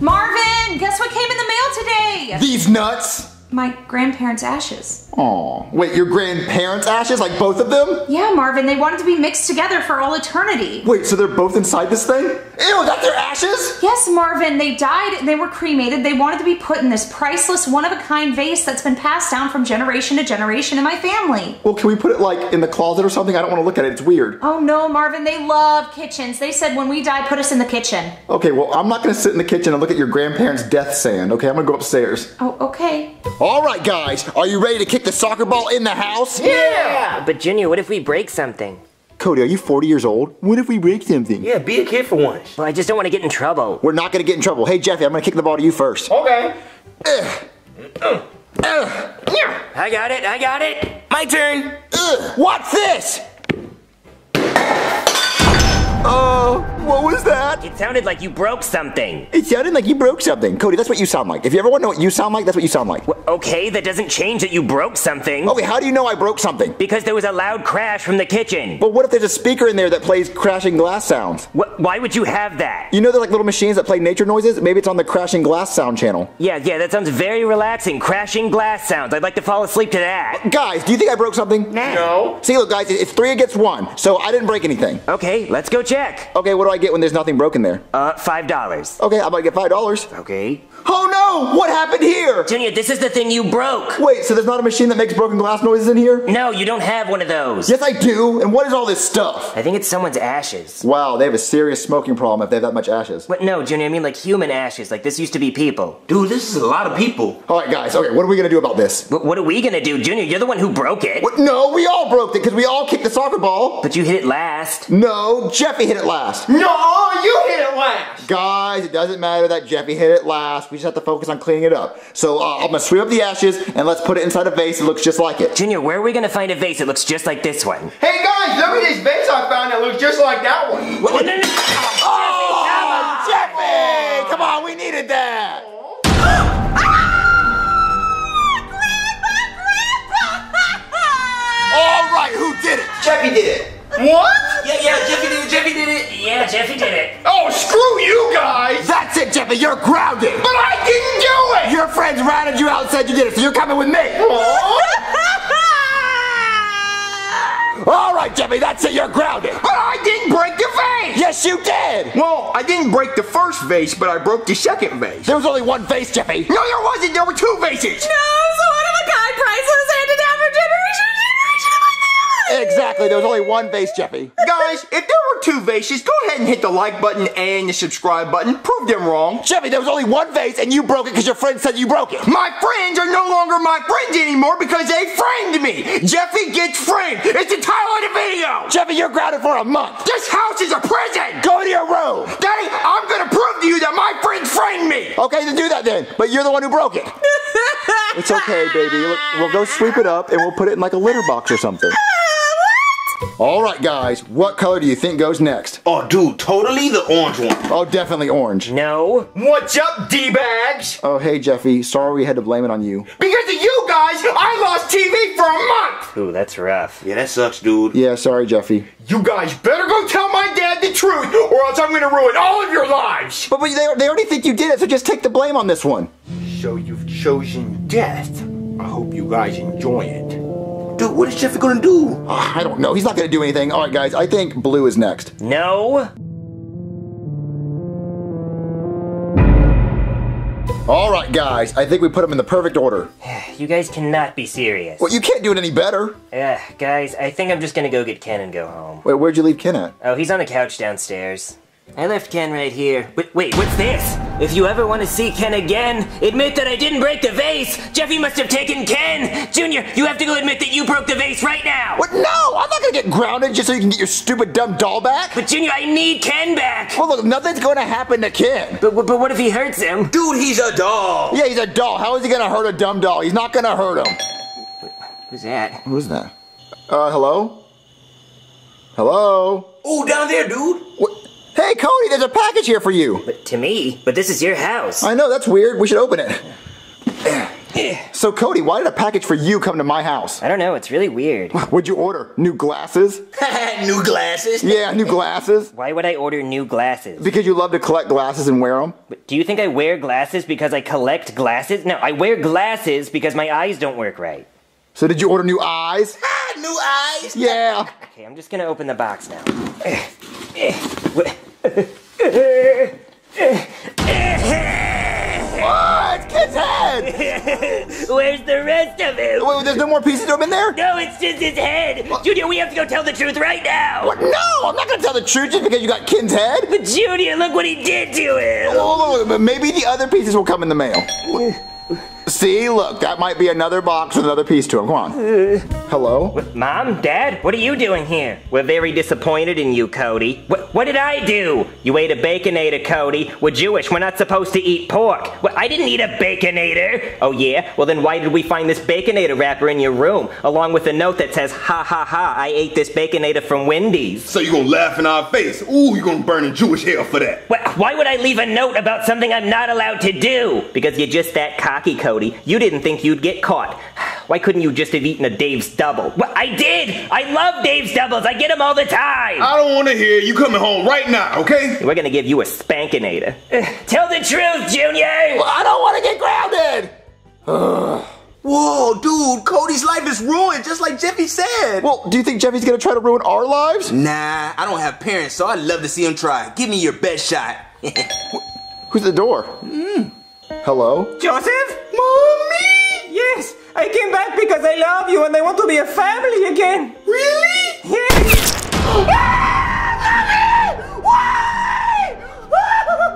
Marvin, guess what came in the mail today? These nuts? My grandparents' ashes. Aw. Wait, your grandparents' ashes? Like both of them? Yeah, Marvin, they wanted to be mixed together for all eternity. Wait, so they're both inside this thing? Ew, that's their ashes? Yes, Marvin, they died and they were cremated. They wanted to be put in this priceless, one of a kind vase that's been passed down from generation to generation in my family. Well, can we put it like in the closet or something? I don't want to look at it. It's weird. Oh no, Marvin, they love kitchens. They said when we die, put us in the kitchen. Okay, well, I'm not going to sit in the kitchen and look at your grandparents' death sand. Okay, I'm going to go upstairs. Oh, okay. All right, guys, are you ready to kick the soccer ball in the house? Yeah! But Junior, what if we break something? Cody, are you 40 years old? What if we break something? Yeah, be a kid for once. Well, I just don't want to get in trouble. We're not going to get in trouble. Hey, Jeffy, I'm going to kick the ball to you first. Okay. I got it, I got it. My turn. Ugh, what's this? Oh, what was that? It sounded like you broke something. It sounded like you broke something. Cody, that's what you sound like. If you ever want to know what you sound like, that's what you sound like. Okay, that doesn't change that you broke something. Okay, how do you know I broke something? Because there was a loud crash from the kitchen. But what if there's a speaker in there that plays crashing glass sounds? Wh- why would you have that? You know they're like little machines that play nature noises? Maybe it's on the crashing glass sound channel. Yeah, yeah, that sounds very relaxing. Crashing glass sounds. I'd like to fall asleep to that. Guys, do you think I broke something? No. See, look, guys, it's three against one, so I didn't break anything. Okay, let's go check. Okay, what do I get when there's nothing broken there? Uh, five dollars. Okay, I'm about to get five dollars. Okay. Oh no! What happened here? Junior, this is the thing you broke. Wait, so there's not a machine that makes broken glass noises in here? No, you don't have one of those. Yes, I do. And what is all this stuff? I think it's someone's ashes. Wow, they have a serious smoking problem if they have that much ashes. What? No, Junior, I mean like human ashes. Like this used to be people. Dude, this is a lot of people. All right, guys. Okay, what are we gonna do about this? But what are we gonna do, Junior? You're the one who broke it. What? No, we all broke it because we all kicked the soccer ball. But you hit it last. No, Jeffy hit it last. No, you hit it last. Guys, it doesn't matter that Jeffy hit it last. We just have to focus on cleaning it up. So uh, I'm gonna sweep up the ashes and let's put it inside a vase that looks just like it. Junior, where are we gonna find a vase that looks just like this one? Hey guys, look at this vase I found that looks just like that one. What? No, no, no. Oh, Jeffy! Come on, we needed that. All right, who did it? Jeffy did it. What? Yeah, yeah, Jeffy did it, Jeffy did it. Yeah, Jeffy did it. Oh, screw you guys. That's it, Jeffy. You're grounded. But I didn't do it. Your friends ratted you out and said you did it, so you're coming with me. All right, Jeffy, that's it. You're grounded. But I didn't break the vase. Yes, you did. Well, I didn't break the first vase, but I broke the second vase. There was only one vase, Jeffy. No, there wasn't. There were two vases. No, so one of a kind priceless Exactly. There was only one vase, Jeffy. Guys, if there were two vases, go ahead and hit the like button and the subscribe button. Prove them wrong. Jeffy, there was only one vase, and you broke it because your friend said you broke it. My friends are no longer my friends anymore because they framed me. Jeffy gets framed. It's the title of the video. Jeffy, you're grounded for a month. This house is a prison. Go to your room. Daddy, I'm gonna prove to you that my friends framed me. Okay, then do that then. But you're the one who broke it. it's okay, baby. We'll go sweep it up, and we'll put it in like a litter box or something. All right, guys. What color do you think goes next? Oh, dude, totally the orange one. Oh, definitely orange. No. What's up, D-bags? Oh, hey, Jeffy. Sorry we had to blame it on you. Because of you guys, I lost TV for a month. Ooh, that's rough. Yeah, that sucks, dude. Yeah, sorry, Jeffy. You guys better go tell my dad the truth, or else I'm gonna ruin all of your lives. But, but they, they already think you did it, so just take the blame on this one. So you've chosen death. I hope you guys enjoy it. Dude, what is Jeffy gonna do? Ah, I don't know. He's not going to do anything. All right, guys. I think blue is next. No. All right, guys. I think we put them in the perfect order. You guys cannot be serious. Well, you can't do it any better. Ugh, guys, I think I'm just gonna go get Ken and go home. Wait, where'd you leave Ken at? Oh, he's on the couch downstairs. I left Ken right here. Wait, wait, what's this? If you ever want to see Ken again, admit that I didn't break the vase. Jeffy must have taken Ken. Junior, you have to go admit that you broke the vase right now. What? No, I'm not going to get grounded just so you can get your stupid dumb doll back. But Junior, I need Ken back. Well, look, nothing's going to happen to Ken. But, but what if he hurts him? Dude, he's a doll. Yeah, he's a doll. How is he going to hurt a dumb doll? He's not going to hurt him. Who's that? Who's that? Uh, hello? Hello? Oh, down there, dude. What? Hey, Cody, there's a package here for you. But to me, but this is your house. I know, that's weird. We should open it. So Cody, why did a package for you come to my house? I don't know, it's really weird. What'd you order? New glasses? New glasses. Yeah, new glasses. Why would I order new glasses? Because you love to collect glasses and wear them. Do you think I wear glasses because I collect glasses? No, I wear glasses because my eyes don't work right. So did you order new eyes? Ah, new eyes. Yeah. Okay, I'm just gonna open the box now. What? What? Kid's head. Where's the rest of him? Wait, there's no more pieces to him in there? No, it's just his head. Junior, we have to go tell the truth right now. What? No, I'm not gonna tell the truth just because you got Ken's head. But Junior, look what he did to him. Oh, maybe the other pieces will come in the mail. See, look, that might be another box with another piece to him. Come on. Hello? Mom, Dad, what are you doing here? We're very disappointed in you, Cody. What, what did I do? You ate a baconator, Cody. We're Jewish. We're not supposed to eat pork. Well, I didn't eat a baconator. Oh, yeah? Well, then why did we find this baconator wrapper in your room, along with a note that says, ha ha ha, I ate this baconator from Wendy's? So you're gonna laugh in our face? Ooh, you're gonna burn in Jewish hell for that? Wh- Why would I leave a note about something I'm not allowed to do? Because you're just that cocky, Cody. You didn't think you'd get caught. Why couldn't you just have eaten a Dave's double? Well, I did! I love Dave's doubles! I get them all the time! I don't wanna hear you coming home right now, okay? We're gonna give you a spankinator. Tell the truth, Junior! Well, I don't want to get grounded. Whoa, dude, Cody's life is ruined, just like Jeffy said. Well, do you think Jeffy's gonna try to ruin our lives? Nah, I don't have parents, so I'd love to see him try. Give me your best shot. Who's at the door? Hmm. Hello? Joseph? Mommy! Yes, I came back because I love you and I want to be a family again. Really? Yes. Mommy! Why?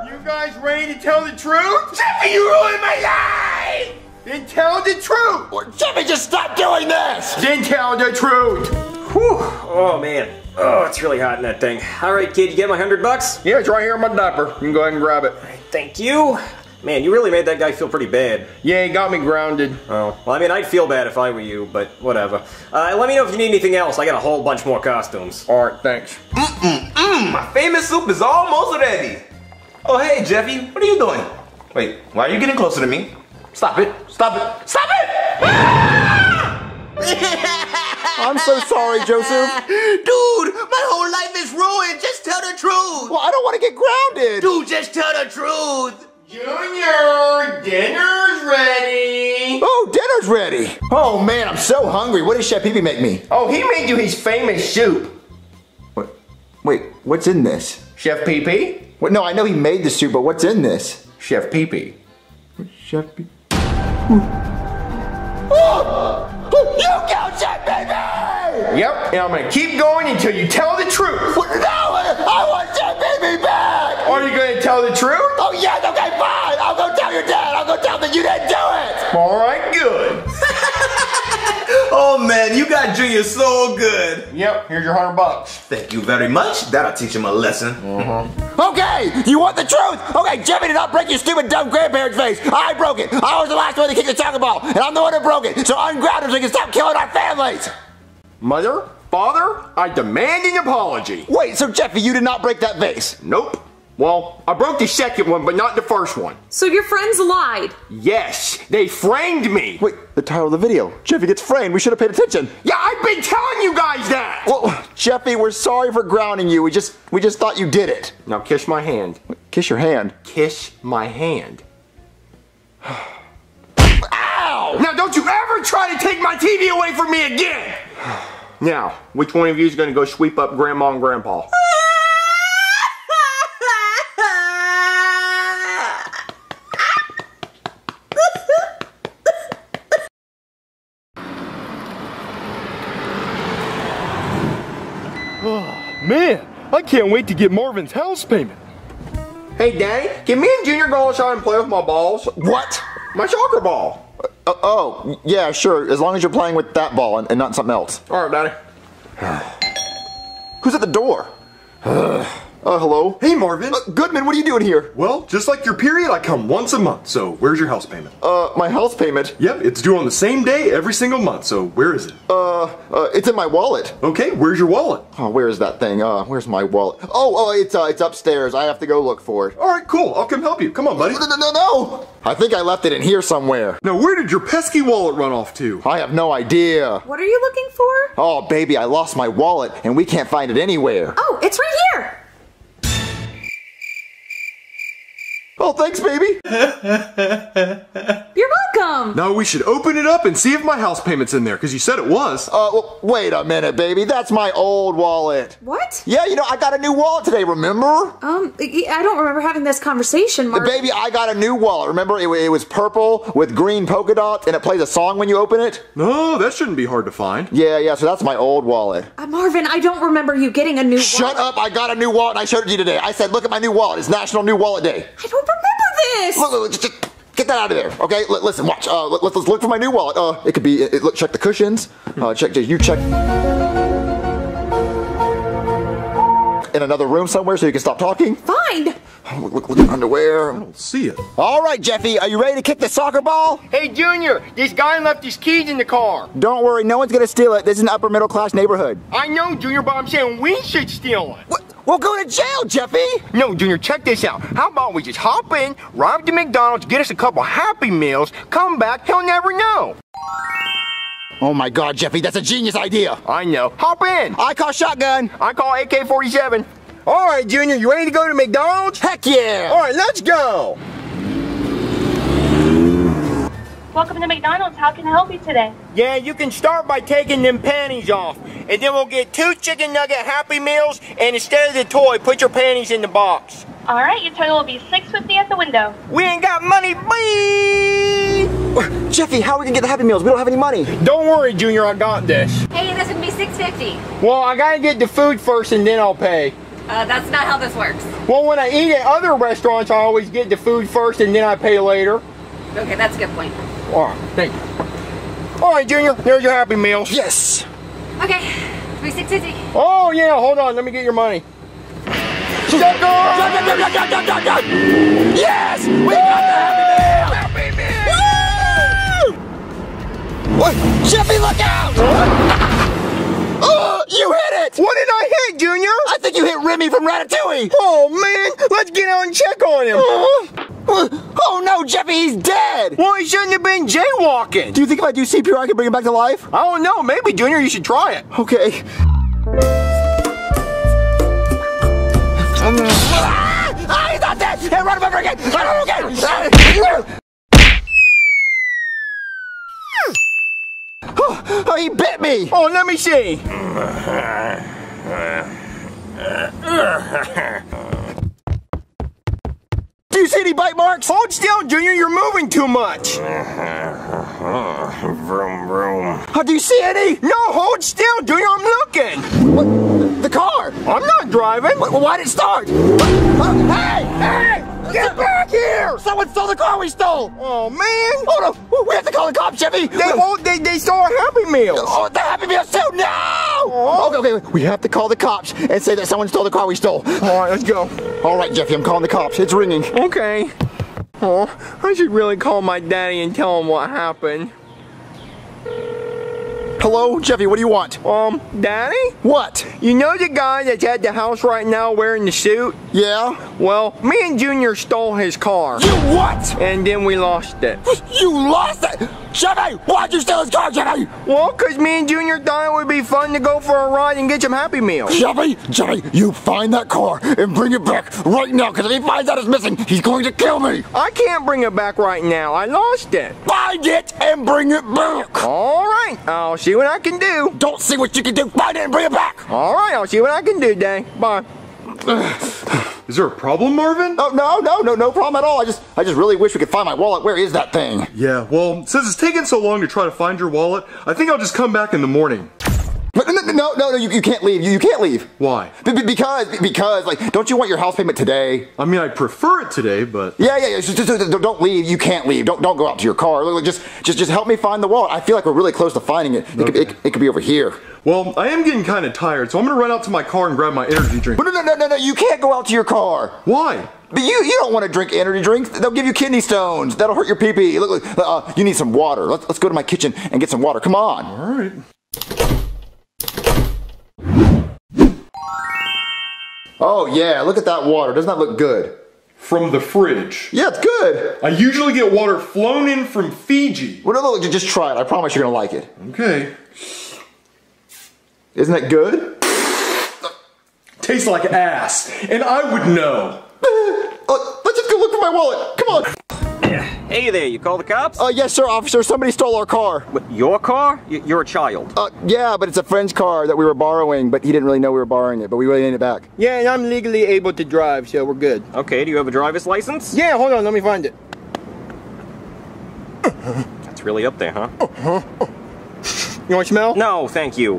You guys ready to tell the truth? Jeffy, you ruined my life! Then tell the truth! Jimmy, just stop doing this! Then tell the truth! Whew. Oh man. Oh, it's really hot in that thing. All right, kid, you get my hundred bucks? Yeah, it's right here in my diaper. You can go ahead and grab it. Thank you. Man, you really made that guy feel pretty bad. Yeah, he got me grounded. Oh, well, I mean, I'd feel bad if I were you, but whatever. Uh, let me know if you need anything else. I got a whole bunch more costumes. Alright, thanks. Mmm, my famous soup is almost ready. Oh, hey, Jeffy, what are you doing? Wait, why are you getting closer to me? Stop it, stop it, stop it! I'm so sorry, Joseph. Dude, my whole life is ruined. Just tell the truth. Well, I don't want to get grounded. Dude, just tell the truth. Junior, dinner's ready! Oh, dinner's ready. Oh man, I'm so hungry. What did Chef Pee Pee make me? Oh, he made you his famous soup. What? Wait, what's in this? Chef Pee Pee? What? No, I know he made the soup, but what's in this? Chef Pee Pee. Chef Pee. Oh, oh! You killed Chef Pee Pee! Yep, and I'm gonna keep going until you tell the truth. What? No, I want Chef Pee. Are you gonna tell the truth? Oh yes, okay, fine. I'll go tell your dad. I'll go tell him that you didn't do it. All right, good. Oh man, you got Junior so good. Yep, here's your hundred bucks. Thank you very much. That'll teach him a lesson. Mm-hmm. Okay, you want the truth? Okay, Jimmy did not break your stupid dumb grandparents' face. I broke it. I was the last one to kick the soccer ball, and I'm the one who broke it. So unground him so we can stop killing our families. Mother, father, I demand an apology. Wait, so Jeffy, you did not break that vase? Nope. Well, I broke the second one, but not the first one. So your friends lied. Yes, they framed me. Wait, the title of the video. Jeffy gets framed. We should have paid attention. Yeah, I've been telling you guys that. Well, Jeffy, we're sorry for grounding you. We just we just thought you did it. Now kiss my hand. Kiss your hand. Kiss my hand. Ow! Now don't you ever try to take my TV away from me again. Now, which one of you is going to go sweep up Grandma and Grandpa? Man, I can't wait to get Marvin's house payment. Hey, Danny, can me and Junior go outside and play with my balls? What? My soccer ball. Uh, oh, yeah, sure. As long as you're playing with that ball and, and not something else. All right, Daddy. Who's at the door? Uh, hello? Hey, Marvin. Uh, Goodman, what are you doing here? well, just like your period, I come once a month. So, where's your house payment? Uh, my house payment. Yep, it's due on the same day every single month. So, where is it? Uh, uh, it's in my wallet. Okay, where's your wallet? Oh, where is that thing? Uh, where's my wallet? Oh, oh, it's uh, it's upstairs. I have to go look for it. All right, cool. I'll come help you. Come on, buddy. No, no, no, no! I think I left it in here somewhere. Now, where did your pesky wallet run off to? I have no idea. What are you looking for? Oh, baby, I lost my wallet and we can't find it anywhere. Oh, it's right here. Oh, thanks, baby. You're welcome. Now we should open it up and see if my house payment's in there, because you said it was. Uh, well, wait a minute, baby. That's my old wallet. What? Yeah, you know, I got a new wallet today, remember? Um, I don't remember having this conversation, Mark. Baby, I got a new wallet. Remember, it, it was purple with green polka dots and it plays a song when you open it? No, that shouldn't be hard to find. Yeah, yeah, so that's my old wallet. Uh, Marvin, I don't remember you getting a new Shut wallet. up, I got a new wallet and I showed it to you today. I said, look at my new wallet. It's National New Wallet Day. I don't remember this. Look, look, just, get that out of there, okay? L- listen, watch. Uh, let, us look for my new wallet. Uh, it could be, it, look, check the cushions. Uh, check, you check. In another room somewhere so you can stop talking. Find. Oh, Look, look, look at underwear. I don't see it. All right, Jeffy, are you ready to kick the soccer ball? Hey, Junior, this guy left his keys in the car. Don't worry, no one's gonna steal it. This is an upper middle class neighborhood. I know, Junior, but I'm saying we should steal it. What? We'll go to jail, Jeffy! No, Junior, check this out. How about we just hop in, rob the McDonald's, get us a couple Happy Meals, come back, he'll never know. Oh my god, Jeffy, that's a genius idea. I know. Hop in. I call shotgun. I call AK-47. All right, Junior, you ready to go to McDonald's? Heck yeah! All right, let's go. Welcome to McDonald's. How can I help you today? Yeah, you can start by taking them panties off, and then we'll get two chicken nugget Happy Meals, and instead of the toy, put your panties in the box. All right, your total will be six fifty at the window. We ain't got money, boy! Jeffy, how are we gonna get the Happy Meals? We don't have any money. Don't worry, Junior, I got this. Hey, this would be 650. Well, I gotta get the food first and then I'll pay. Uh, that's not how this works. Well, when I eat at other restaurants, I always get the food first and then I pay later. Okay, that's a good point. All right, thank you. All right, Junior, there's your Happy Meals. Yes! Okay, it'll 650. Oh, yeah, hold on, let me get your money. Yes! We got the Happy Meal! Woo! What? Jeffy, look out! Oh, you hit it! What did I hit, Junior? I think you hit Remy from Ratatouille! Oh, man, let's get out and check on him. Uh-huh. Uh, oh no, Jeffy, he's dead! Well, he shouldn't have been jaywalking. Do you think if I do CPR, I can bring him back to life? I don't know, maybe, Junior, you should try it. Okay. Ah! ah, he's not dead! Hey, run him over again! Run him over again! Ah! Oh, he bit me! Oh, let me see. Do you see any bite marks? Hold still, Junior, you're moving too much. Ah, vroom, vroom. Oh, do you see any? No, hold still, Junior, I'm looking. What? The car! I'm not driving. Why did it start? Oh, hey! Hey! Get back here! Someone stole the car we stole! Oh, man. Oh no! We have to call the cops, Jeffy! They won't, they, they stole our Happy Meals. Oh, the Happy Meals too! No! Oh. Okay, okay, we have to call the cops and say that someone stole the car we stole. All right, let's go. All right, Jeffy, I'm calling the cops. It's ringing. Okay. Oh, I should really call my daddy and tell him what happened. Hello, Jeffy, what do you want? Um, Daddy? What? You know the guy that's at the house right now wearing the suit? Yeah? Well, me and Junior stole his car. You what? And then we lost it. You lost it! Jeffy, why'd you steal his car, Jeffy? Well, because me and Junior thought it would be fun to go for a ride and get some Happy Meals. Jeffy, Jeffy, you find that car and bring it back right now, because if he finds out it's missing, he's going to kill me. I can't bring it back right now. I lost it. Find it and bring it back. All right, I'll see what I can do. Don't see what you can do. Find it and bring it back. All right, I'll see what I can do, Dang. Bye. Is there a problem, Marvin? Oh no, no, no, no problem at all. I just, I just really wish we could find my wallet. Where is that thing? Yeah, well, since it's taken so long to try to find your wallet, I think I'll just come back in the morning. No, no, no, no, no you, you can't leave. You, you can't leave. Why? Be- because, because, like, don't you want your house payment today? I mean, I prefer it today, but Yeah, yeah, yeah. Just, just, just- don't leave. You can't leave. Don't, don't go out to your car. Look, Just, just, just help me find the wallet. I feel like we're really close to finding it. It, could, it, it could be over here. Well, I am getting kind of tired, so I'm gonna run out to my car and grab my energy drink. But no, no, no, no, no, you can't go out to your car. Why? But you, you don't want to drink energy drinks. They'll give you kidney stones. That'll hurt your pee pee. Look, look, uh, you need some water. Let's, let's go to my kitchen and get some water. Come on. All right. Oh yeah, look at that water. Doesn't that look good? From the fridge. Yeah, it's good. I usually get water flown in from Fiji. What Well, no, just try it. I promise you're gonna like it. Okay. Isn't it good? Tastes like ass, and I would know. Uh, let's just go look for my wallet. Come on. Hey there, you call the cops? Uh, yes, sir, officer. Somebody stole our car. What, your car? Y- You're a child. Uh, yeah, but it's a friend's car that we were borrowing, but he didn't really know we were borrowing it, but we really need it back. Yeah, and I'm legally able to drive, so we're good. Okay, do you have a driver's license? Yeah, hold on, let me find it. That's really up there, huh? You want to smell? No, thank you.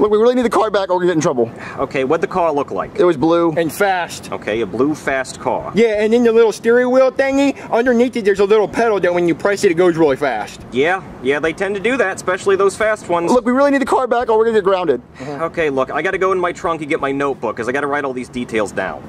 Look, we really need the car back or we get in trouble. Okay, what'd the car look like? It was blue. And fast. Okay, a blue fast car. Yeah, and in the little steering wheel thingy, underneath it there's a little pedal that when you press it, it goes really fast. Yeah, yeah, they tend to do that, especially those fast ones. Look, we really need the car back or we're gonna get grounded. Okay, look, I gotta go in my trunk and get my notebook, because I gotta write all these details down.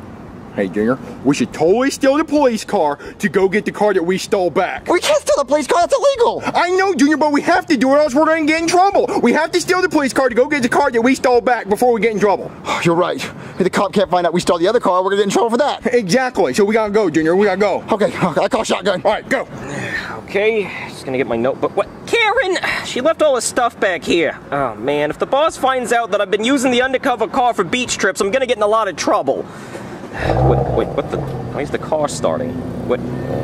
Hey, Junior, we should totally steal the police car to go get the car that we stole back. We can't steal the police car, that's illegal. I know, Junior, but we have to do it or else we're gonna get in trouble. We have to steal the police car to go get the car that we stole back before we get in trouble. You're right. If the cop can't find out we stole the other car, we're gonna get in trouble for that. Exactly, so we gotta go, Junior, we gotta go. Okay, I call shotgun. All right, go. Okay, just gonna get my notebook. What? Karen! She left all her stuff back here. Oh man, if the boss finds out that I've been using the undercover car for beach trips, I'm gonna get in a lot of trouble. Wait, wait, what the? Why is the car starting? What?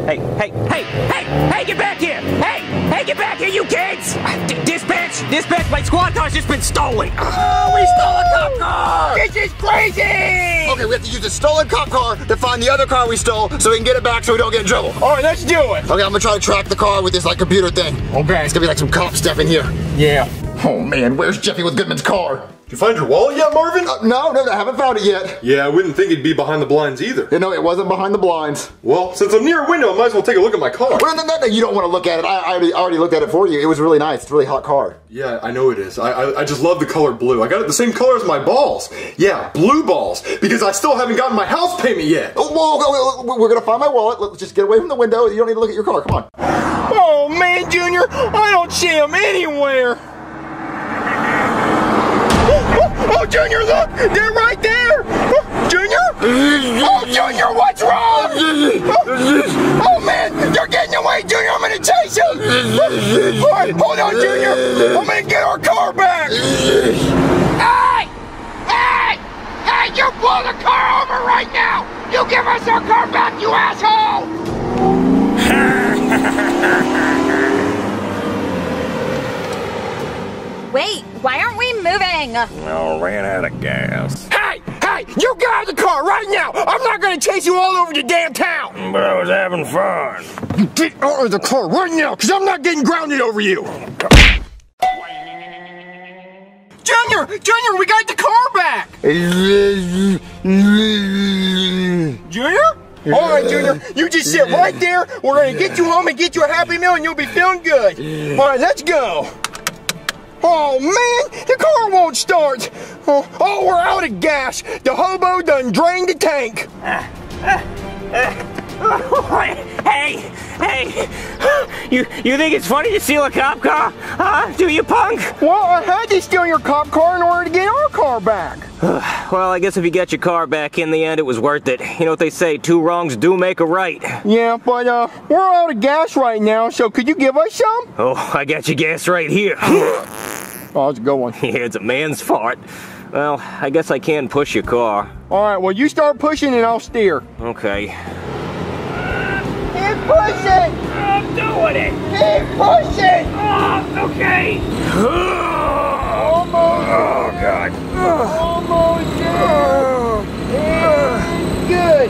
Hey, hey, hey, hey, hey, get back here! Hey, hey, get back here, you kids! D- dispatch, dispatch, my squad car's just been stolen! Oh, we stole a cop car! This is crazy! Okay, we have to use the stolen cop car to find the other car we stole so we can get it back so we don't get in trouble. All right, let's do it. Okay, I'm gonna try to track the car with this like computer thing. Okay. It's gonna be like some cop stuff in here. Yeah. Oh man, where's Jeffy with Goodman's car? Did you find your wallet yet, Marvin? Uh, no, no, I haven't found it yet. yeah, I wouldn't think it'd be behind the blinds either. You know, it wasn't behind the blinds. Well, since I'm near a window, I might as well take a look at my car. Well, no, no, no, you don't want to look at it. I, I already, already looked at it for you. It was really nice. It's a really hot car. Yeah, I know it is. I, I I just love the color blue. I got it the same color as my balls. Yeah, blue balls. Because I still haven't gotten my house payment yet. Oh, whoa, whoa, whoa, we're gonna find my wallet. Let's just get away from the window. You don't need to look at your car. Come on. Oh man, Junior, I don't see him anywhere. Oh, Junior, look, they're right there. Oh, Junior? Oh, Junior, what's wrong? Oh, oh, man, they're getting away, Junior. I'm gonna chase them. All right, hold on, Junior. I'm gonna get our car back. Hey! Hey! Hey, you pull the car over right now! You give us our car back, you asshole! Wait, why aren't we moving? Oh, ran out of gas. Hey, hey, you get out of the car right now. I'm not gonna chase you all over the damn town. But I was having fun. You get out of the car right now, because I'm not getting grounded over you. Junior, Junior, we got the car back. Junior? All right, Junior, you just sit right there. We're gonna get you home and get you a Happy Meal, and you'll be feeling good. All right, let's go. Oh man, the car won't start. Oh, oh, we're out of gas. The hobo done drained the tank. Ah, ah, ah. Hey, hey! You you think it's funny to steal a cop car? Huh? Do you, punk? Well, I had to steal your cop car in order to get our car back. Well, I guess if you get your car back in the end, it was worth it. You know what they say, two wrongs do make a right. Yeah, but uh, we're out of gas right now, so could you give us some? Oh, I got your gas right here. Oh, that's a good one. yeah, it's a man's fart. Well, I guess I can push your car. All right, well, you start pushing and I'll steer. Okay. Keep pushing! I'm doing it! Keep pushing! Oh, okay. Almost! Oh, God. Almost there! Good!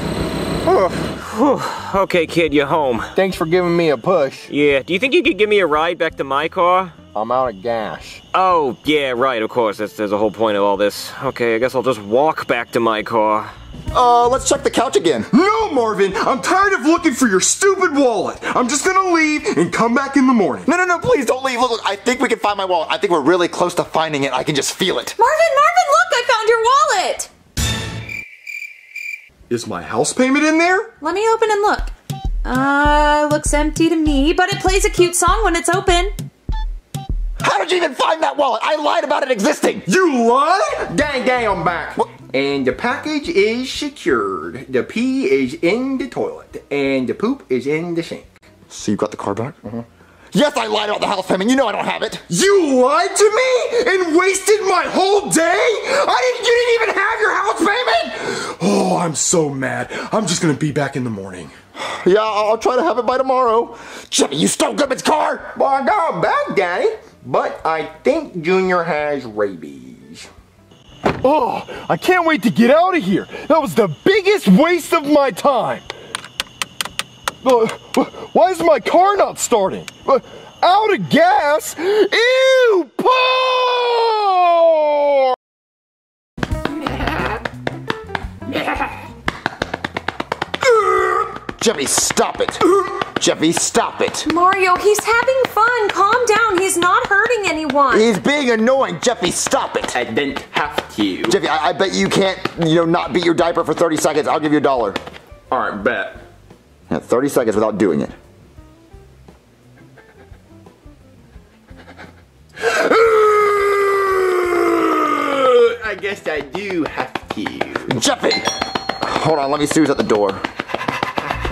Okay, kid, you're home. Thanks for giving me a push. Yeah, do you think you could give me a ride back to my car? I'm out of gas. Oh, yeah, right, of course. That's, there's a whole point of all this. Okay, I guess I'll just walk back to my car. Uh, let's check the couch again. No, Marvin, I'm tired of looking for your stupid wallet. I'm just gonna leave and come back in the morning. No, no, no, please don't leave. Look, look, I think we can find my wallet. I think we're really close to finding it. I can just feel it. Marvin, Marvin, look, I found your wallet. Is my house payment in there? Let me open and look. Uh, looks empty to me, but it plays a cute song when it's open. How did you even find that wallet? I lied about it existing. You lied? Gang, gang, I'm back. And the package is secured. The pee is in the toilet. And the poop is in the sink. So you got the car back? Mm-hmm. Yes, I lied about the house payment. You know I don't have it. You lied to me and wasted my whole day? I didn't, you didn't even have your house payment? Oh, I'm so mad. I'm just gonna be back in the morning. Yeah, I'll I'll try to have it by tomorrow. Jimmy, you stole Goodman's car. Well, I got it back, Daddy. But I think Junior has rabies. Oh, I can't wait to get out of here. That was the biggest waste of my time. Uh, Why is my car not starting? Uh, Out of gas? Ew, poor! Jimmy, stop it. Jeffy, stop it. Mario, he's having fun. Calm down. He's not hurting anyone. He's being annoying. Jeffy, stop it. I didn't have to. Jeffy, I, I bet you can't, you know, not beat your diaper for 30 seconds. I'll give you a dollar. All right, bet. Yeah, 30 seconds without doing it. I guess I do have to. Jeffy! Hold on, let me see who's at the door.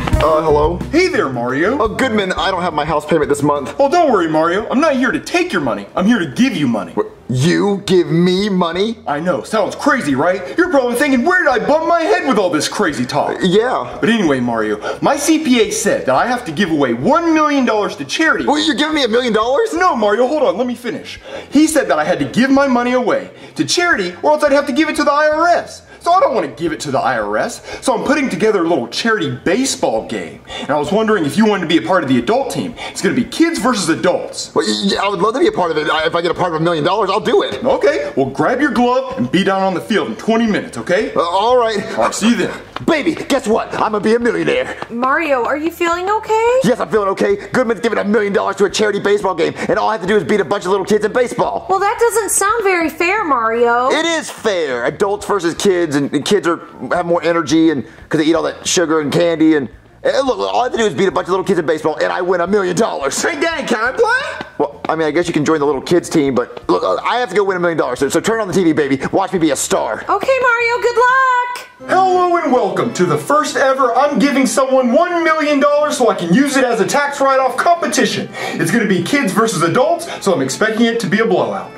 Uh, hello? Hey there, Mario. Oh, Goodman, I don't have my house payment this month. Well, don't worry, Mario. I'm not here to take your money. I'm here to give you money. You give me money? I know, sounds crazy, right? You're probably thinking, where did I bump my head with all this crazy talk? Yeah. But anyway, Mario, my CPA said that I have to give away $1 million to charity. Well, you're giving me a million dollars? No, Mario, hold on, let me finish. He said that I had to give my money away to charity or else I'd have to give it to the IRS. So I don't want to give it to the IRS. So I'm putting together a little charity baseball game. And I was wondering if you wanted to be a part of the adult team. It's going to be kids versus adults. Well, y- I would love to be a part of it. I- If I get a part of a million dollars, I'll do it. Okay, well grab your glove and be down on the field in 20 minutes, okay? Uh, all right. All right, see you then. Baby, guess what? I'm gonna be a millionaire. Mario, are you feeling okay? Yes, I'm feeling okay. Goodman's giving a million dollars to a charity baseball game, and all I have to do is beat a bunch of little kids in baseball. Well, that doesn't sound very fair, Mario. It is fair. Adults versus kids, and, and kids are have more energy, and because they eat all that sugar and candy, and, and look, all I have to do is beat a bunch of little kids in baseball, and I win a million dollars. Hey, Dad, can I play? Well, I mean, I guess you can join the little kids team, but look, uh, I have to go win a million dollars. So, so turn on the TV, baby. Watch me be a star. Okay, Mario, good luck. Hello and welcome to the first ever I'm giving someone $1 million so I can use it as a tax write-off competition. It's gonna be kids versus adults, so I'm expecting it to be a blowout.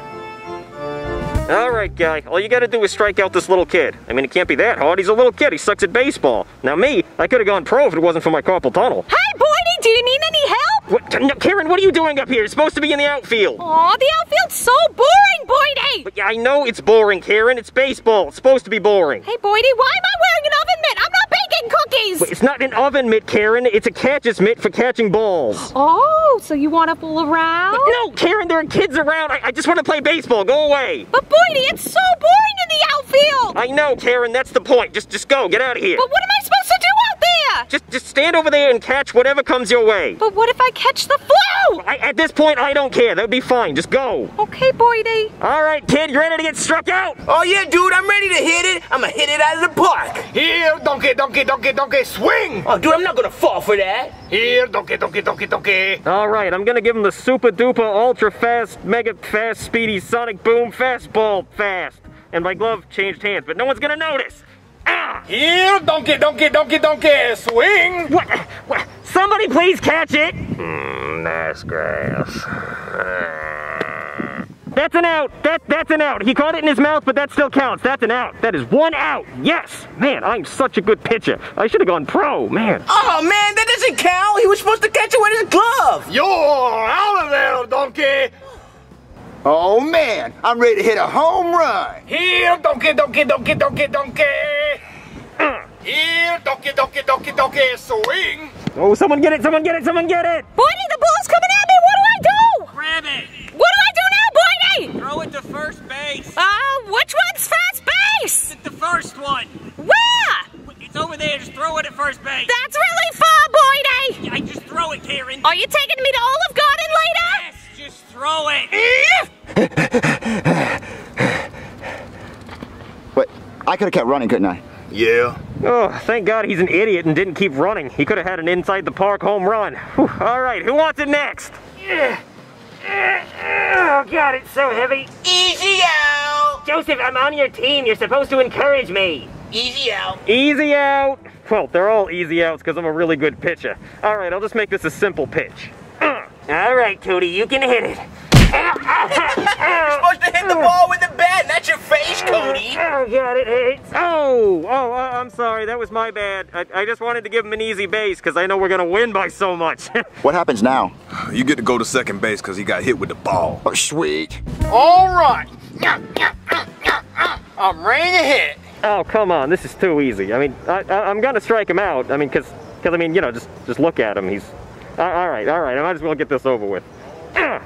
All right, guy. All you gotta do is strike out this little kid. I mean, it can't be that hard. He's a little kid. He sucks at baseball. Now, me, I could have gone pro if it wasn't for my carpal tunnel. Hey, Boydie, do you need any help? What? No, Karen, what are you doing up here? You're supposed to be in the outfield. Aw, the outfield's so boring, Boydie! But yeah, I know it's boring, Karen. It's baseball. It's supposed to be boring. Hey, Boydie, why am I wearing an oven mitt? Cookies! But it's not an oven mitt, Karen. It's a catcher's mitt for catching balls. Oh, so you want to fool around? No, Karen, there are kids around. I, I just want to play baseball. Go away. But Boydie, it's so boring in the outfield! I know, Karen. That's the point. Just, just go. Get out of here. But what am I supposed to do out there? Just, just stand over there and catch whatever comes your way. But what if I catch the flu? I, at this point, I don't care. That'd be fine. Just go. Okay, Boydie. All right, kid, you ready to get struck out? Oh yeah, dude, I'm ready to hit it. I'm gonna hit it out of the park. Here, donkey, donkey, donkey, donkey, swing! Oh, dude, I'm not gonna fall for that. Here, donkey, donkey, donkey, donkey. All right, I'm gonna give him the super duper ultra fast, mega fast, speedy sonic boom fastball fast. And my glove changed hands, but no one's gonna notice. Ah! Here, donkey, donkey, donkey, donkey, swing! What? what? Somebody please catch it. Mm, nice grass. That's an out. That that's an out. He caught it in his mouth, but that still counts. That's an out. That is one out. Yes, man, I'm such a good pitcher. I should have gone pro, man. Oh man, that doesn't count. He was supposed to catch it with his glove. You're out of there, donkey! Oh man, I'm ready to hit a home run. Here, donkey, donkey, donkey, donkey, donkey! Here, donkey, donkey, donkey, donkey, swing! Oh, someone get it! Someone get it! Someone get it! Boydie, the ball's coming at me! What do I do? Grab it. What do I do now, Boydie? Throw it to first base. Uh, which one's first base? The first one. Where? It's over there. Just throw it at first base. That's really far, Boydie! I just throw it, Karen. Are you taking me to Olive Garden later? Yes, just throw it. Wait, I could have kept running, couldn't I? Yeah. Oh, thank God he's an idiot and didn't keep running. He could have had an inside the park home run. Whew. All right, who wants it next? Oh, God, it's so heavy. Easy out. Joseph, I'm on your team. You're supposed to encourage me. Easy out. Easy out. Well, they're all easy outs because I'm a really good pitcher. All right, I'll just make this a simple pitch. Uh, All right, Cody, you can hit it. You're supposed to hit the ball with the bat, not your face, Cody. Oh, God, it hits. Oh, oh, uh, I'm sorry. That was my bad. I, I just wanted to give him an easy base because I know we're going to win by so much. What happens now? You get to go to second base because he got hit with the ball. Oh, sweet. All right. I'm ready to hit. oh, come on. This is too easy. I mean, I, I, I'm going to strike him out. I mean, because, because I mean, you know, just, just look at him. He's. Uh, all right, all right. I might as well get this over with.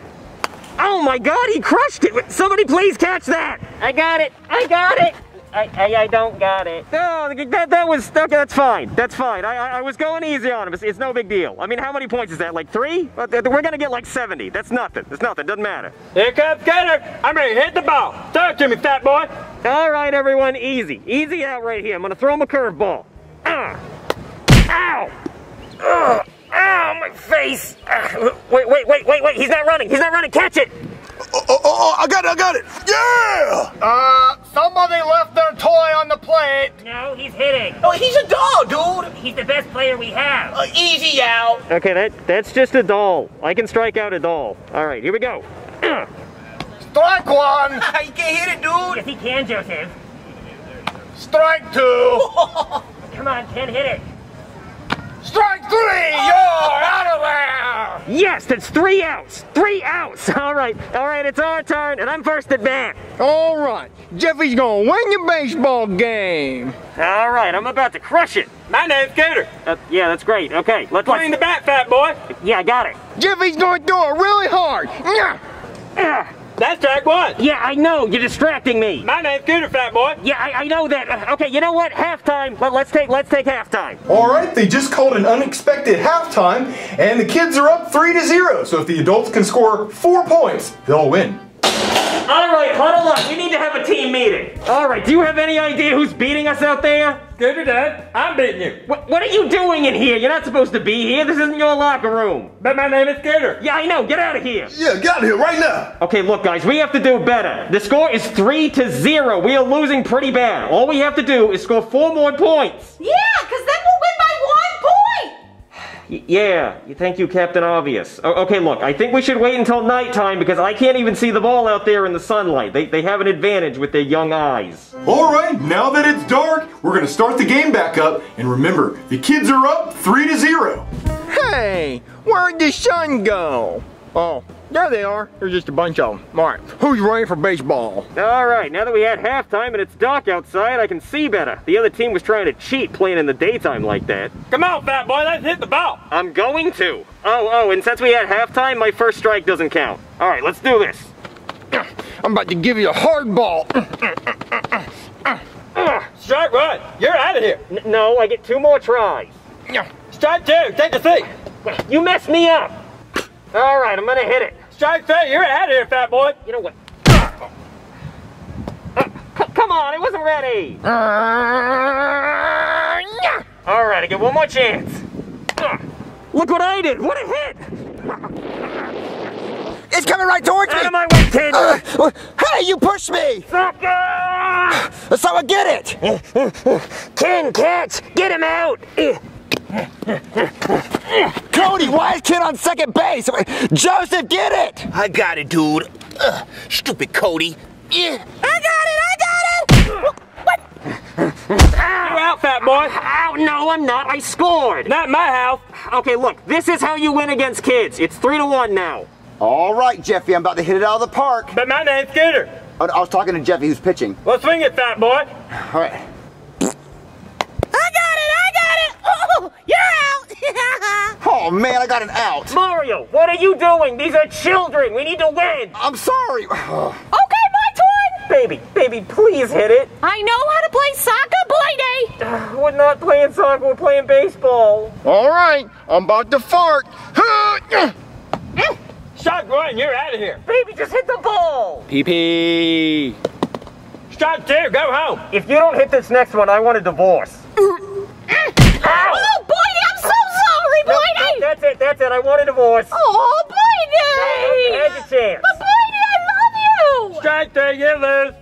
Oh my God, he crushed it! Somebody please catch that! I got it! I got it! I, I, I don't got it. No, that, that was, okay, that's fine. That's fine. I, I, I was going easy on him. It's, it's no big deal. I mean, how many points is that? Like three? Uh, We're gonna get like 70. That's nothing. that's nothing. Doesn't matter. Here comes Gator. I'm ready to hit the ball. Throw it to me, fat boy. All right, everyone, easy. Easy out right here. I'm gonna throw him a curveball. Ah. Ow! Ugh. Ow, my face! Ah, Wait, wait, wait, wait, wait! He's not running! He's not running! Catch it! Oh, oh, oh, I got it, I got it. Yeah! Uh, somebody left their toy on the plate. No, he's hitting. Oh, he's a doll, dude. He's the best player we have. Uh, easy out. Okay, that that's just a doll. I can strike out a doll. All right, here we go. Strike one. you can't hit it, dude. Yes, he can, Joseph. Strike two. Come on, Ken, hit it. Strike three. You're out of there. Yes, that's three outs. Three outs. All right, all right, it's our turn, and I'm first at bat. All right. Jeffy's gonna win your baseball game. All right, I'm about to crush it. My name's Gator. Uh, yeah, that's great. Okay, let's. Swing the let's bat, fat boy. yeah, I got it. Jeffy's gonna throw it really hard. Nyah. That's strike one. Yeah, I know. You're distracting me. My name's Gator, fat boy. Yeah, I, I know that. Uh, Okay, you know what? Halftime. Let, let's take let's take halftime. All right, they just called an unexpected halftime, and the kids are up three to zero. So if the adults can score four points, they'll win. All right, huddle up. We need to have a team meeting. All right, do you have any idea who's beating us out there? Gator, Dad. I'm beating you. What, what are you doing in here? You're not supposed to be here. This isn't your locker room. But my name is Gator. Yeah, I know. Get out of here. Yeah, get out of here right now. Okay, look, guys, we have to do better. The score is three to zero. We are losing pretty bad. All we have to do is score four more points. Yeah, because then we'll win by one point. Y- yeah, thank you, Captain Obvious. O- okay, look, I think we should wait until nighttime because I can't even see the ball out there in the sunlight. They, they have an advantage with their young eyes. All right, now that it's dark, we're gonna start the game back up. And remember, the kids are up three to zero. Hey, where'd the sun go? Oh, there they are. There's just a bunch of them. All right, who's ready for baseball? All right, now that we had halftime and it's dark outside, I can see better. The other team was trying to cheat playing in the daytime like that. Come out, fat boy. Let's hit the ball. I'm going to. Oh, oh, and since we had halftime, my first strike doesn't count. All right, let's do this. I'm about to give you a hard ball. Strike one. You're out of here. N- no, I get two more tries. Strike two. Take the seat. You messed me up. All right, I'm gonna hit it. Strike three. You're out of here, fat boy. You know what? Uh, come on, it wasn't ready. All right, I get one more chance. Uh, Look what I did! What a hit! It's coming right towards me. Out of my way, kid! Uh, hey, you pushed me. Sucker! Someone get it. Ken, catch! Get him out! Cody, why is Kid on second base? Joseph, get it. I got it, dude. Ugh, stupid Cody. Yeah. I got it! I got it! What? You're out, fat boy. Ow, no, I'm not. I scored. Not my house. Okay, look, this is how you win against kids. It's three to one now. All right, Jeffy, I'm about to hit it out of the park. But my name's Gator. Oh, I was talking to Jeffy, who's pitching. Well, swing it, fat boy. All right. I got it! I got it! Oh, you're out! Oh man, I got an out. Mario, what are you doing? These are children. We need to win. I'm sorry. okay, my turn! Baby, baby, please hit it. I know how to play soccer, Bliney. We're not playing soccer, we're playing baseball. All right, I'm about to fart. Shot one, you're out of here. Baby, just hit the ball. Pee pee. Shot two, go home. If you don't hit this next one, I want a divorce. Oh, that's it, that's it. I want a divorce. Oh, Bliney. Here's your chance. But Bliney, I love you. Strike three, you lose.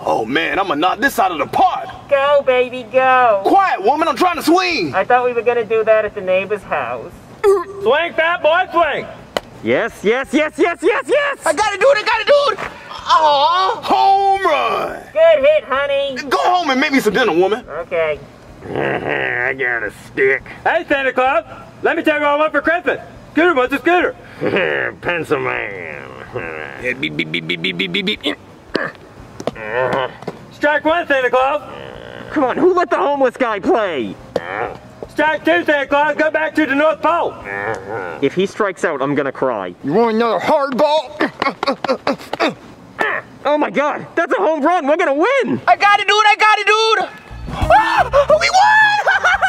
Oh man, I'm gonna knock this out of the park. Go, baby, go. Quiet, woman, I'm trying to swing. I thought we were gonna do that at the neighbor's house. swing, fat boy, swing. Yes, yes, yes, yes, yes, yes. I gotta do it, I gotta do it. Aw, home run. Good hit, honey. Go home and make me some dinner, woman. Okay. I got a stick. Hey, Santa Claus, let me tell you what I want for Christmas. Scooter, what's a scooter? Pencil Man. beep, beep, beep, beep, beep, beep, beep, beep. Strike one, Santa Claus. Come on, who let the homeless guy play? Strike two, Santa Claus. Go back to the North Pole. If he strikes out, I'm gonna cry. You want another hard ball? Oh my God, that's a home run. We're gonna win. I gotta do it, I gotta do it. Ah, we won!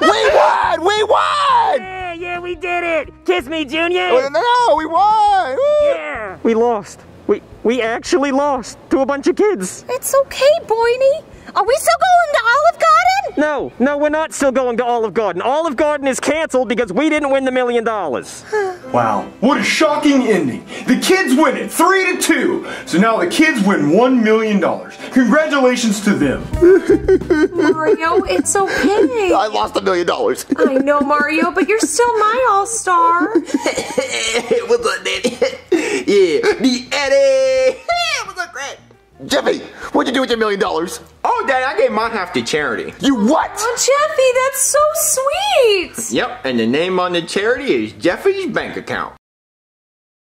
we won! We won! Yeah, yeah, we did it. Kiss me, Junior. No, we won. Woo. Yeah. We lost. We we actually lost to a bunch of kids. It's okay, Bliney. Are we still going to Olive Garden? No, no, we're not still going to Olive Garden. Olive Garden is canceled because we didn't win the million dollars. Wow, what a shocking ending. The kids win it, three to two. So now the kids win one million dollars. Congratulations to them. Mario, it's okay. I lost a million dollars. I know, Mario, but you're still my all-star. What's up, Daddy? yeah, the Eddie. What's up, Greg? Jeffy, what'd you do with your million dollars? Dad, I gave mine half to charity. You what? Oh, Jeffy, that's so sweet. Yep, and the name on the charity is Jeffy's bank account.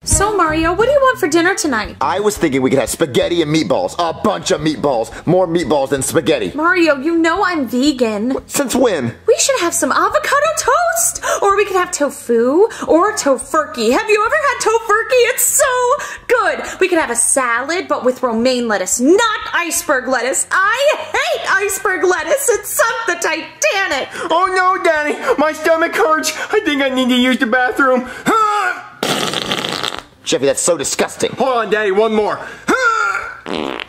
So, Mario, what do you want for dinner tonight? I was thinking we could have spaghetti and meatballs. A bunch of meatballs. More meatballs than spaghetti. Mario, you know I'm vegan. Since when? We should have some avocado toast, or we could have tofu or tofurkey. Have you ever had tofurkey? It's so good. We could have a salad, but with romaine lettuce, not iceberg lettuce. I hate iceberg lettuce. It sunk the Titanic. Oh no, Daddy, my stomach hurts. I think I need to use the bathroom. Jeffy, that's so disgusting. Hold on, Daddy, one more. Mm.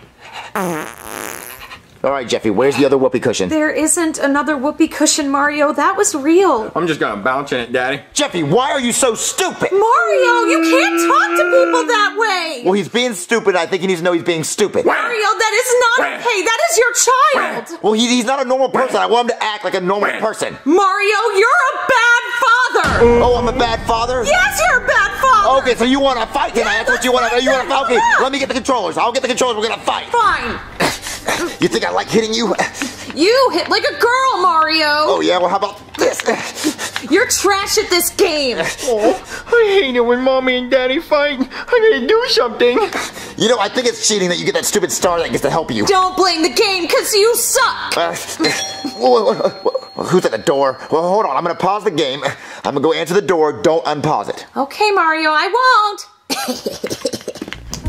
All right, Jeffy, where's the other whoopee cushion? There isn't another whoopee cushion, Mario. That was real. I'm just gonna bounce in it, Daddy. Jeffy, why are you so stupid? Mario, you can't talk to people that way. Well, he's being stupid. I think he needs to know he's being stupid. Mario, that is not okay. That is your child. Well, he, he's not a normal person. I want him to act like a normal person. Mario, you're a bad father. Oh, I'm a bad father? Yes, you're a bad father. Okay, so you want to fight tonight. That's what you want to You want to fight? Okay, let me get the controllers. I'll get the controllers. We're going to fight. Fine. You think I like hitting you? You hit like a girl, Mario. Oh, yeah? Well, how about this? You're trash at this game. Oh, I hate it when Mommy and Daddy fight. I gotta do something. You know, I think it's cheating that you get that stupid star that gets to help you. Don't blame the game, because you suck. Uh, whoa, whoa, whoa, Who's at the door? Well, hold on. I'm going to pause the game. I'm going to go answer the door. Don't unpause it. Okay, Mario, I won't.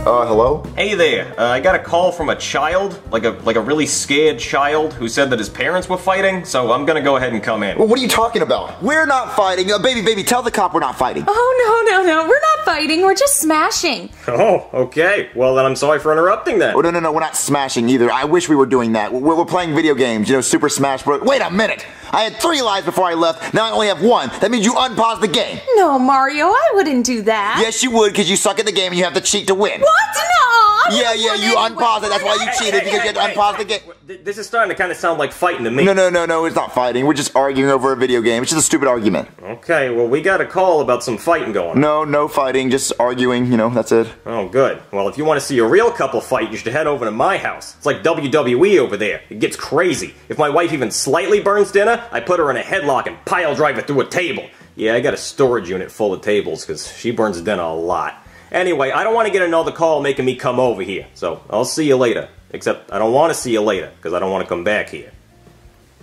Uh, hello? Hey there, uh, I got a call from a child, like a like a really scared child, who said that his parents were fighting. So I'm gonna go ahead and come in. Well, what are you talking about? We're not fighting. Uh, baby, baby, tell the cop we're not fighting. Oh, no, no, no. We're not fighting. We're just smashing. Oh, okay. Well then, I'm sorry for interrupting then. Oh, no, no, no, we're not smashing either. I wish we were doing that. We're, we're playing video games, you know, Super Smash Bros. Wait a minute! I had three lives before I left, now I only have one. That means you unpause the game. No, Mario, I wouldn't do that. Yes, you would, because you suck at the game and you have to cheat to win. What? No. I Yeah, yeah, you anyway. unpause it. That's why you Hey, cheated, hey, because you hey, had to unpause the game. This is starting to kind of sound like fighting to me. No, no, no, no, it's not fighting. We're just arguing over a video game. It's just a stupid argument. Okay, well we got a call about some fighting going. on. No, no fighting, just arguing, you know, that's it. Oh, good. Well, if you want to see a real couple fight, you should head over to my house. It's like WWE over there. It gets crazy. If my wife even slightly burns dinner, I put her in a headlock and pile drive her through a table. Yeah, I got a storage unit full of tables because she burns dinner a lot. Anyway, I don't want to get another call making me come over here, so I'll see you later. Except I don't want to see you later because I don't want to come back here.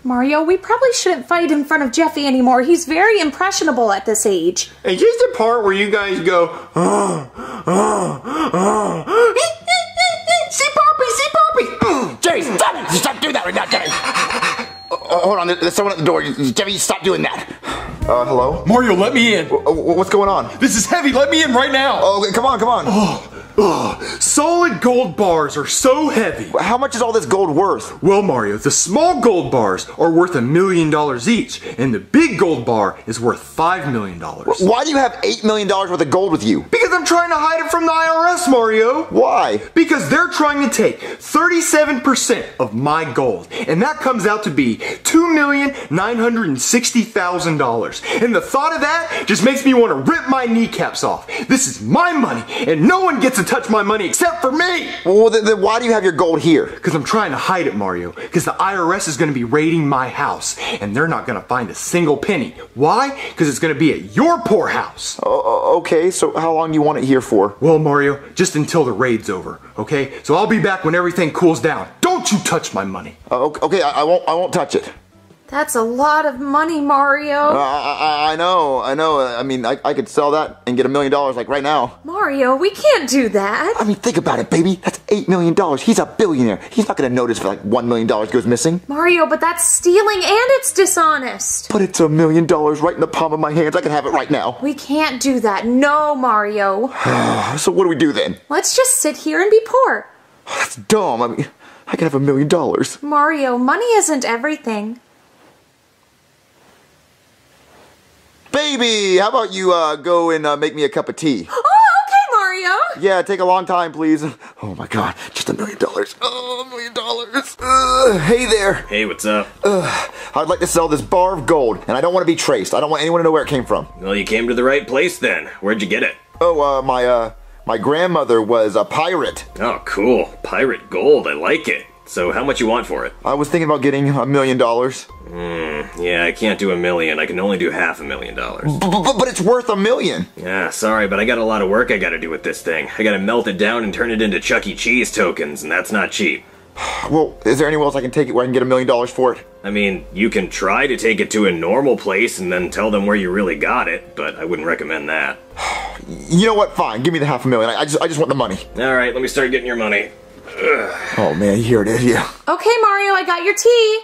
Mario, we probably shouldn't fight in front of Jeffy anymore. He's very impressionable at this age. Is this the part where you guys go, oh, oh, oh. See, Papa, me! Jeffy, stop! It! Stop doing that right now, Jeffy! Uh, hold on, there's someone at the door. Jeffy, stop doing that. Uh, hello? Mario, let me in. What's going on? This is heavy. Let me in right now. Oh, okay, come on, come on. Oh, oh, solid gold bars are so heavy. How much is all this gold worth? Well, Mario, the small gold bars are worth a million dollars each, and the big gold bar is worth five million dollars. Why do you have eight million dollars worth of gold with you? Because I'm trying to hide it from the IRS, Mario. Why? Because they're trying to take 37% of my gold, and that comes out to be $2,960,000. And the thought of that just makes me want to rip my kneecaps off. This is my money, and no one gets to touch my money except for me. Well, then, then why do you have your gold here? Because I'm trying to hide it, Mario. Because the IRS is going to be raiding my house, and they're not going to find a single penny. Why? Because it's going to be at your poor house. Oh, okay, so how long do you want it here for? Well, Mario, just until the raid's over, okay? So I'll be back when everything cools down. Don't you touch my money. Uh, okay, okay I, I won't. I won't touch it. That's a lot of money, Mario. Uh, I, I, know, I know. I mean, I, I could sell that and get a million dollars like right now. Mario, we can't do that. I mean, think about it, baby. That's eight million dollars. He's a billionaire. He's not gonna notice if like one million dollars goes missing. Mario, but that's stealing and it's dishonest. But it's a million dollars right in the palm of my hands. I can have it right now. We can't do that. No, Mario. so what do we do then? Let's just sit here and be poor. That's dumb. I mean, I can have a million dollars. Mario, money isn't everything. Baby, how about you uh, go and uh, make me a cup of tea? Oh, okay, Mario. Yeah, take a long time, please. Oh my god, just a million dollars. Oh, a million dollars. Uh, hey there. Hey, what's up? Uh, I'd like to sell this bar of gold, and I don't want to be traced. I don't want anyone to know where it came from. Well, you came to the right place then. Where'd you get it? Oh, uh, my, uh, my grandmother was a pirate. Oh, cool. Pirate gold. I like it. So, how much you want for it? I was thinking about getting a million dollars. Hmm, yeah, I can't do a million. I can only do half a million dollars. But, it's worth a million. Yeah, sorry, but I got a lot of work I gotta do with this thing. I gotta melt it down and turn it into Chuck E. Cheese tokens, and that's not cheap. Well, is there anywhere else I can take it where I can get a million dollars for it? I mean, you can try to take it to a normal place and then tell them where you really got it, but I wouldn't recommend that. You know what? Fine, give me the half a million. I, I just, I just want the money. All right, let me start getting your money. Oh man, here it is. Yeah. Okay, Mario, I got your tea.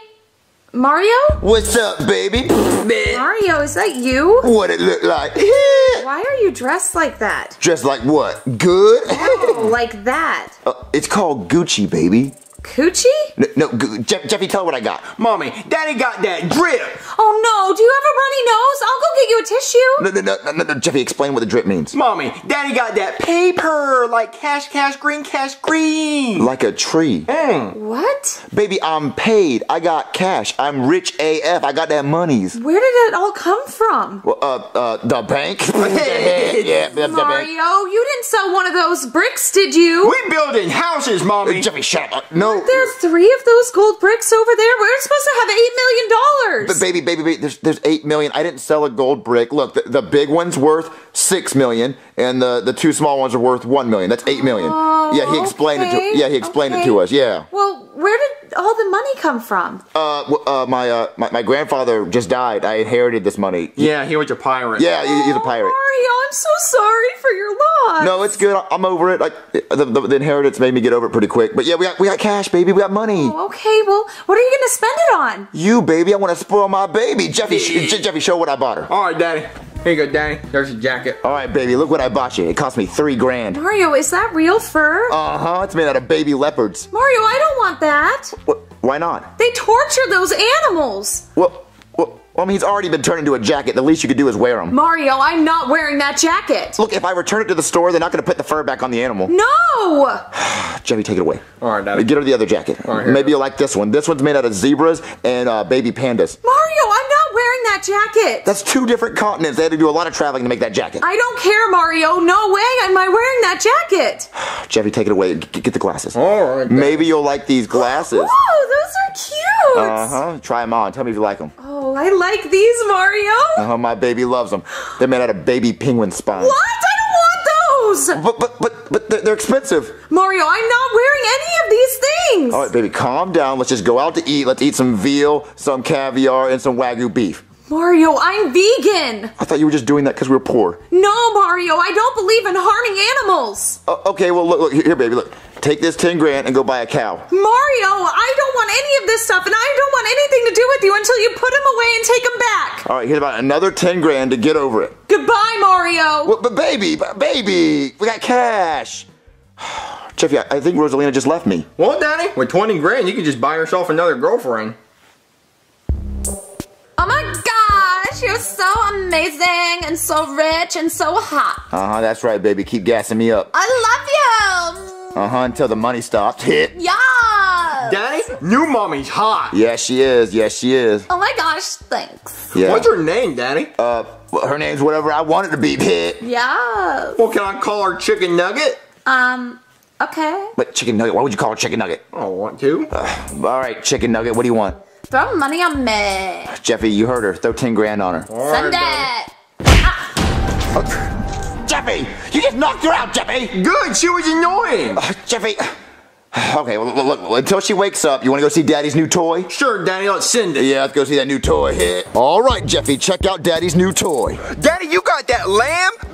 Mario? What's up, baby? Mario, is that you? What it look like? Why are you dressed like that? Dressed like what? Good? Oh, like that. Uh, it's called Gucci, baby. Coochie? No, no Gu- Jeff, Jeffy, tell her what I got. Mommy, Daddy got that drip. Oh no, do you have a runny nose? I'll go get you a tissue. No, no, no, no, no, no, Jeffy, explain what the drip means. Mommy, Daddy got that paper, like cash, cash, green, cash, green. Like a tree. Mm. What? Baby, I'm paid. I got cash. I'm rich AF. I got that monies. Where did it all come from? Well, uh, uh, the bank. yeah, the, the Mario, bank. you didn't sell one of those bricks, did you? We building houses, Mommy. Jeffy, shut up. Uh, no. Oh, there's three of those gold bricks over there. We're supposed to have eight million dollars. But baby, baby, baby, there's there's eight million. I didn't sell a gold brick. Look, the, the big one's worth six million, and the the two small ones are worth one million. That's eight million. Oh, yeah, he explained it to oh, yeah he explained it to us. Yeah. Well, where did all the money come from? Uh, w- uh my uh my, my grandfather just died. I inherited this money. Yeah, he was a pirate. Yeah, he- he's a pirate. Mario, I'm so sorry for your loss. No, it's good. I'm over it. Like the, the, the inheritance made me get over it pretty quick. But yeah, we got we got cash, baby. We got money. Oh, okay, well, what are you going to spend it on? You, baby. I want to spoil my baby. Jeffy, Jeffy, show what I bought her. All right, Daddy. Here you go, Daddy. There's your jacket. All right, baby. Look what I bought you. It cost me three grand. Mario, is that real fur? Uh huh. It's made out of baby leopards. Mario, I don't want that. Wh- Why not? They torture those animals. Well, well, well, I mean, he's already been turned into a jacket. The least you could do is wear him. Mario, I'm not wearing that jacket. Look, if I return it to the store, they're not going to put the fur back on the animal. No! Jeffy, take it away. All right, Daddy. Get her the other jacket. right, here. Maybe you'll like this one. This one's made out of zebras and uh, baby pandas. Mario, I'm not wearing that jacket. That's two different continents. They had to do a lot of traveling to make that jacket. I don't care, Mario. No way am I wearing that jacket. Jeffy, take it away. G- get the glasses. All right. Maybe you'll like these glasses. Whoa, those are cute. Uh huh. Try them on. Tell me if you like them. Oh, I like these, Mario. Uh huh. My baby loves them. They're made out of baby penguin spines. What? Those. But but but but they're, they're expensive. Mario, I'm not wearing any of these things. All right, baby, calm down. Let's just go out to eat. Let's eat some veal, some caviar, and some wagyu beef. Mario, I'm vegan. I thought you were just doing that because we were poor. No, Mario, I don't believe in harming animals. Uh, okay, well, look, look, here, baby, look. Take this 10 grand and go buy a cow. Mario, I don't want any of this stuff, and I don't want anything to do with you until you put him away and take him back. All right, here's about another 10 grand to get over it. Goodbye, Mario. Well, but baby, but baby, we got cash. Jeffy, I, I think Rosalina just left me. Well, Daddy, with 20 grand, you could just buy yourself another girlfriend. You're so amazing and so rich and so hot. Uh huh, that's right, baby. Keep gassing me up. I love you. Uh huh, until the money stops. Hit. Yeah. Daddy, new mommy's hot. Yes, she is. Yes, she is. Oh my gosh, thanks. Yeah. What's her name, Daddy? Uh, her name's whatever I want it to be. Hit. Yeah. Well, can I call her Chicken Nugget? Um, okay. But chicken nugget. Why would you call her chicken nugget? I don't want to. Uh, all right, chicken nugget. What do you want? Throw money on me. Jeffy, you heard her. Throw 10 grand on her. Send it. Jeffy, you just knocked her out, Jeffy. Good, she was annoying. Uh, Jeffy. Okay, well, look, look, until she wakes up, you want to go see Daddy's new toy? Sure, Daddy, let's send it. Yeah, let's go see that new toy. Hit. All right, Jeffy, check out Daddy's new toy. Daddy, you got that lamp?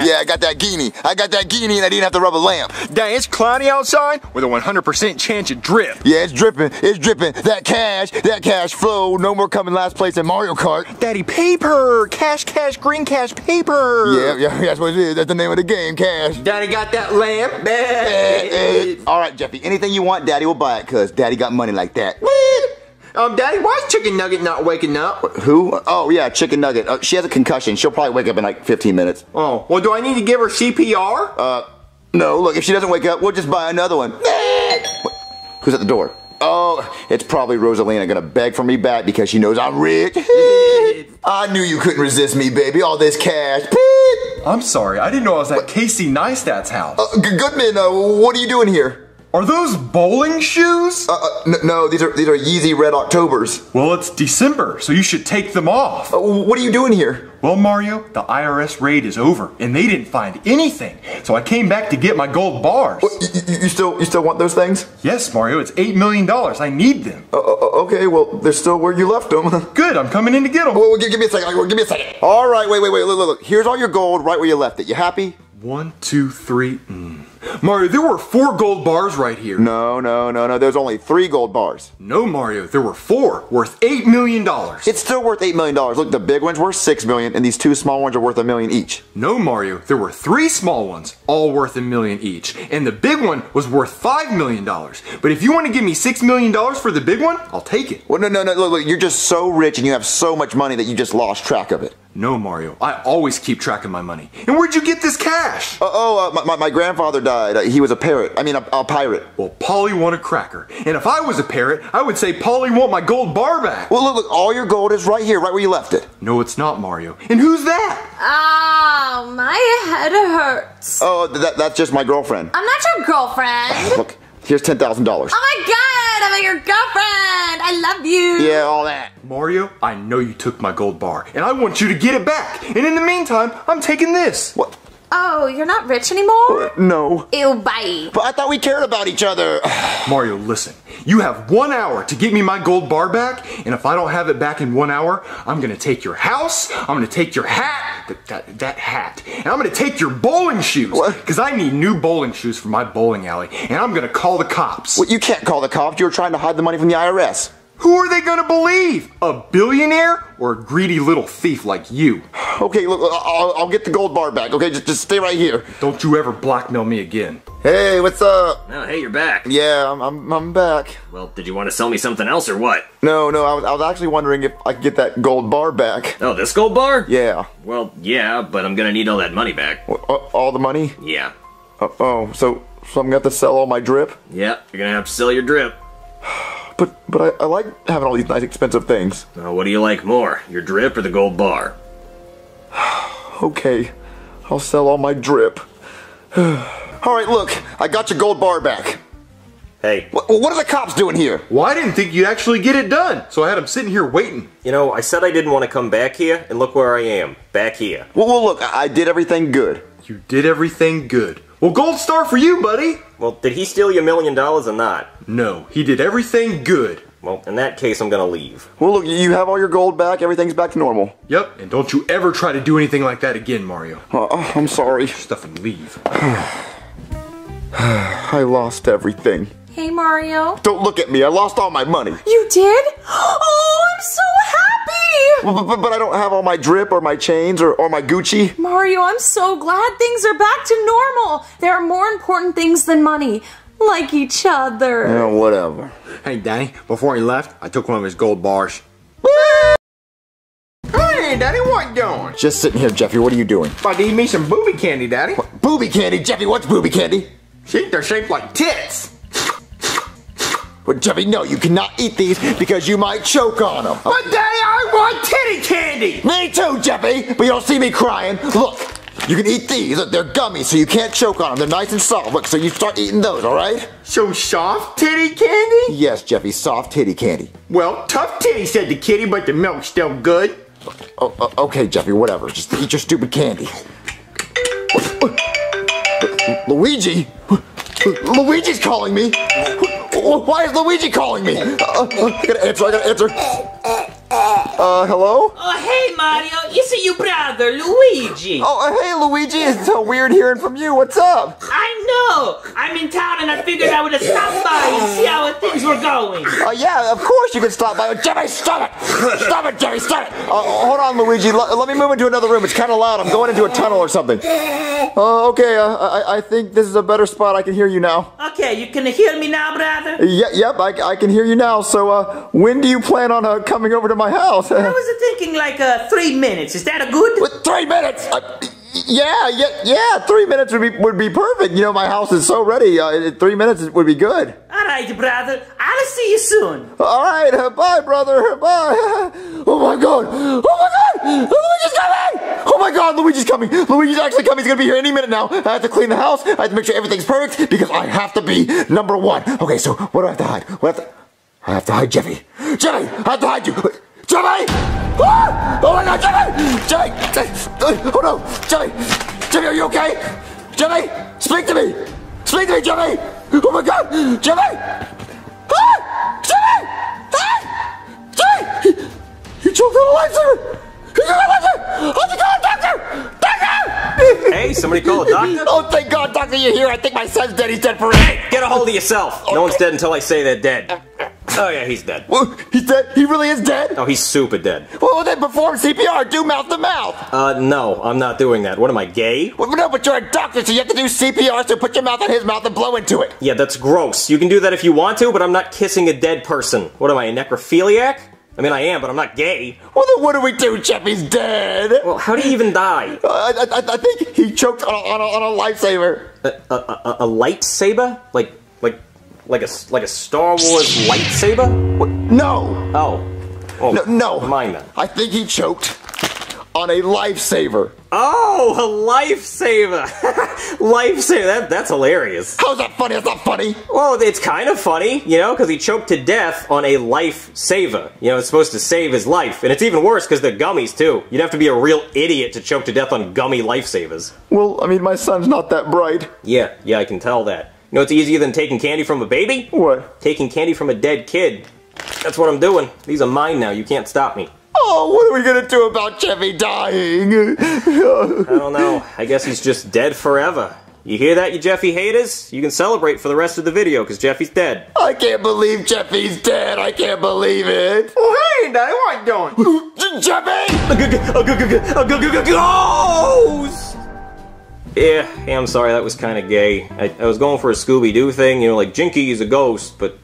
Yeah, I got that guinea. I got that guinea and I didn't have to rub a lamp. Daddy, it's cloudy outside with a 100% chance of drip. Yeah, it's dripping. It's dripping. That cash, that cash flow. No more coming last place in Mario Kart. Daddy, paper. Cash, cash, green cash, paper. Yeah, yeah, that's what it is. That's the name of the game, cash. Daddy got that lamp. Eh, eh. All right, Jeffy, anything you want, Daddy will buy it because Daddy got money like that. Um, Daddy, why is Chicken Nugget not waking up? Who? Oh, yeah, Chicken Nugget. Uh, she has a concussion. She'll probably wake up in like 15 minutes. Oh, well, do I need to give her CPR? Uh, no, look, if she doesn't wake up, we'll just buy another one. Who's at the door? Oh, it's probably Rosalina gonna beg for me back because she knows I'm rich. I knew you couldn't resist me, baby. All this cash. I'm sorry, I didn't know I was at Casey Neistat's house. Uh, Goodman, uh, what are you doing here? Are those bowling shoes? Uh, uh, no, these are these are Yeezy Red Octobers. well, it's December, so you should take them off. Uh, what are you doing here? Well, Mario, the IRS raid is over, and they didn't find anything. So I came back to get my gold bars. You, you- still you still want those things? Yes, Mario, it's $8 million. I need them. Uh, uh, okay, well they're still where you left them. Good, I'm coming in to get them. Well, give, give me a second. Give me a second. All right, wait, wait, wait. Look, look, look. Here's all your gold right where you left it. You happy? One, two, three. Mm. Mario, there were four gold bars right here. No, no, no, no. There's only three gold bars. No, Mario, there were four, worth $8 million. It's still worth eight million dollars. Look, the big one's worth six million, and these two small ones are worth a million each. No, Mario, there were three small ones, all worth a million each. And the big one was worth $5 million. But if you want to give me $6 million for the big one, I'll take it. Well, no, no, no. Look, look. You're just so rich, and you have so much money that you just lost track of it. No, Mario, I always keep track of my money. And where'd you get this cash? Uh, oh, uh, my, my, my grandfather died. Uh, he was a parrot. I mean, a, a pirate. Well, Polly want a cracker. And if I was a parrot, I would say Polly want my gold bar back. Well, look, look. All your gold is right here, right where you left it. No, it's not, Mario. And who's that? Oh, my head hurts. Oh, that, that's just my girlfriend. I'm not your girlfriend. Look, here's ten thousand dollars. Oh my god, I'm your girlfriend. I love you. Yeah, all that. Mario, I know you took my gold bar, and I want you to get it back. And in the meantime, I'm taking this. What? Oh, you're not rich anymore? Uh, no. Ew, bye. But I thought we cared about each other. Mario, listen. You have one hour to get me my gold bar back, and if I don't have it back in one hour, I'm gonna take your house, I'm gonna take your hat, that, that, that hat, and I'm gonna take your bowling shoes. What? Because I need new bowling shoes for my bowling alley, and I'm gonna call the cops. Well, you can't call the cops. You were trying to hide the money from the IRS. Who are they gonna believe? A billionaire or a greedy little thief like you? Okay, look, I'll, I'll get the gold bar back. Okay, just, just stay right here. Don't you ever blackmail me again. Hey, what's up? Oh, hey, you're back. Yeah, I'm, I'm, I'm back. Well, did you want to sell me something else or what? No, no, I was, I was actually wondering if I could get that gold bar back. Oh, this gold bar? Yeah. Well, yeah, but I'm gonna need all that money back. Uh, All the money? Yeah. Uh, oh, so, so I'm gonna have to sell all my drip? Yeah, you're gonna have to sell your drip. But, but I, I like having all these nice expensive things. Uh, what do you like more, your drip or the gold bar? Okay, I'll sell all my drip. all right, look, I got your gold bar back. Hey, What, what are the cops doing here? Well, I didn't think you'd actually get it done, so I had them sitting here waiting. You know, I said I didn't want to come back here, and look where I am. Back here. Well, well look, I, I did everything good. You did everything good. Well, gold star for you, buddy. Well, did he steal you a million dollars or not? No, he did everything good. Well, in that case, I'm gonna leave. Well, look, you have all your gold back. Everything's back to normal. Yep, and don't you ever try to do anything like that again, Mario. Uh, oh, I'm sorry. Stuff and leave. I lost everything. Hey, Mario. Don't look at me. I lost all my money. You did? Oh, I'm so happy! But, but, but I don't have all my drip or my chains or, or my Gucci. Mario, I'm so glad things are back to normal. There are more important things than money, like each other. Yeah, whatever. Hey, Danny, before he left, I took one of his gold bars. Hey, Daddy, what you doing? Just sitting here, Jeffy. What are you doing? About to eat me some booby candy, Daddy. Booby candy? Jeffy, what's booby candy? See, they're shaped like tits. But Jeffy, no, you cannot eat these because you might choke on them. But Daddy, I want titty candy! Me too, Jeffy! But you don't see me crying. Look, you can eat these. Look, they're gummy, so you can't choke on them. They're nice and soft. Look, so you start eating those, all right? So soft titty candy? Yes, Jeffy, soft titty candy. Well, tough titty, said the kitty, but the milk's still good. Oh, uh, okay, Jeffy, whatever. Just eat your stupid candy. Luigi? Luigi's calling me. Why is Luigi calling me? Uh, uh, I gotta answer. I gotta answer. Uh, hello? Oh, hey, Mario. It's your brother, Luigi. Oh, uh, hey, Luigi. It's so weird hearing from you. What's up? I know. I'm in town and I figured I would have stopped by and see how things were going. Uh, yeah, of course you can stop by. Jimmy, stop it! Stop it, Jimmy, stop it! Uh, hold on, Luigi. L- let me move into another room. It's kind of loud. I'm going into a tunnel or something. Uh, okay, uh, I-, I think this is a better spot. I can hear you now. Okay, you can hear me now, brother? Yeah, yep, I, I can hear you now. So, uh, when do you plan on uh, coming over to my house? I was thinking like uh, three minutes. Is that a good? With three minutes? Uh, yeah, yeah, yeah. Three minutes would be would be perfect. You know, my house is so ready. Uh, three minutes would be good. All right, brother. I'll see you soon. All right, uh, bye, brother. Bye. Oh my God! Oh my God! Luigi's coming! Oh my God! Luigi's coming! Luigi's actually coming. He's gonna be here any minute now. I have to clean the house. I have to make sure everything's perfect because I have to be number one. Okay, so what do I have to hide? What I have to? I have to hide Jeffy. Jeffy, I have to hide you. Jimmy! Ah! Oh my god, Jimmy! Jimmy! Jimmy! Oh no! Jimmy! Jimmy, are you okay? Jimmy! Speak to me! Speak to me, Jimmy! Oh my god! Jimmy! Ah! Jimmy! Ah! Jimmy! He, he choked on a lifesaver! He choked on a lifesaver! Oh my god, doctor! Doctor! Hey, somebody call a doctor? oh, thank God, doctor, you're here. I think my son's dead. He's dead for real. Hey, get a hold of yourself. No one's dead until I say they're dead. Oh yeah, he's dead. Well, he's dead? He really is dead? Oh, he's super dead. Well, then perform CPR. Do mouth to mouth. Uh, no, I'm not doing that. What am I, gay? Well, no, but you're a doctor, so you have to do CPR, so put your mouth on his mouth and blow into it. Yeah, that's gross. You can do that if you want to, but I'm not kissing a dead person. What am I, a necrophiliac? I mean, I am, but I'm not gay. Well, then what do we do? Jeffy's dead. Well, how did he even die? Uh, I, I, I, think he choked on a, on a, on a lifesaver. A, a, a, a lightsaber? Like, like, like a, like a Star Wars lightsaber? What? No. Oh. Well, no, no. Mind that. I think he choked on a lifesaver. Oh, a lifesaver! lifesaver, that, that's hilarious. How's that funny? That's not funny. Well, it's kind of funny, you know, because he choked to death on a lifesaver. You know, it's supposed to save his life. And it's even worse because they're gummies, too. You'd have to be a real idiot to choke to death on gummy lifesavers. Well, I mean, my son's not that bright. Yeah, yeah, I can tell that. You know what's easier than taking candy from a baby? What? Taking candy from a dead kid. That's what I'm doing. These are mine now. You can't stop me. Oh, what are we gonna do about Jeffy dying? I don't know. I guess he's just dead forever. You hear that, you Jeffy haters? You can celebrate for the rest of the video, because Jeffy's dead. I can't believe Jeffy's dead. I can't believe it. Oh, hey, Daddy, what you doing? Jeffy! Ghost! Yeah, yeah, I'm sorry, that was kind of gay. I, I was going for a Scooby-Doo thing, you know, like Jinkies a ghost, but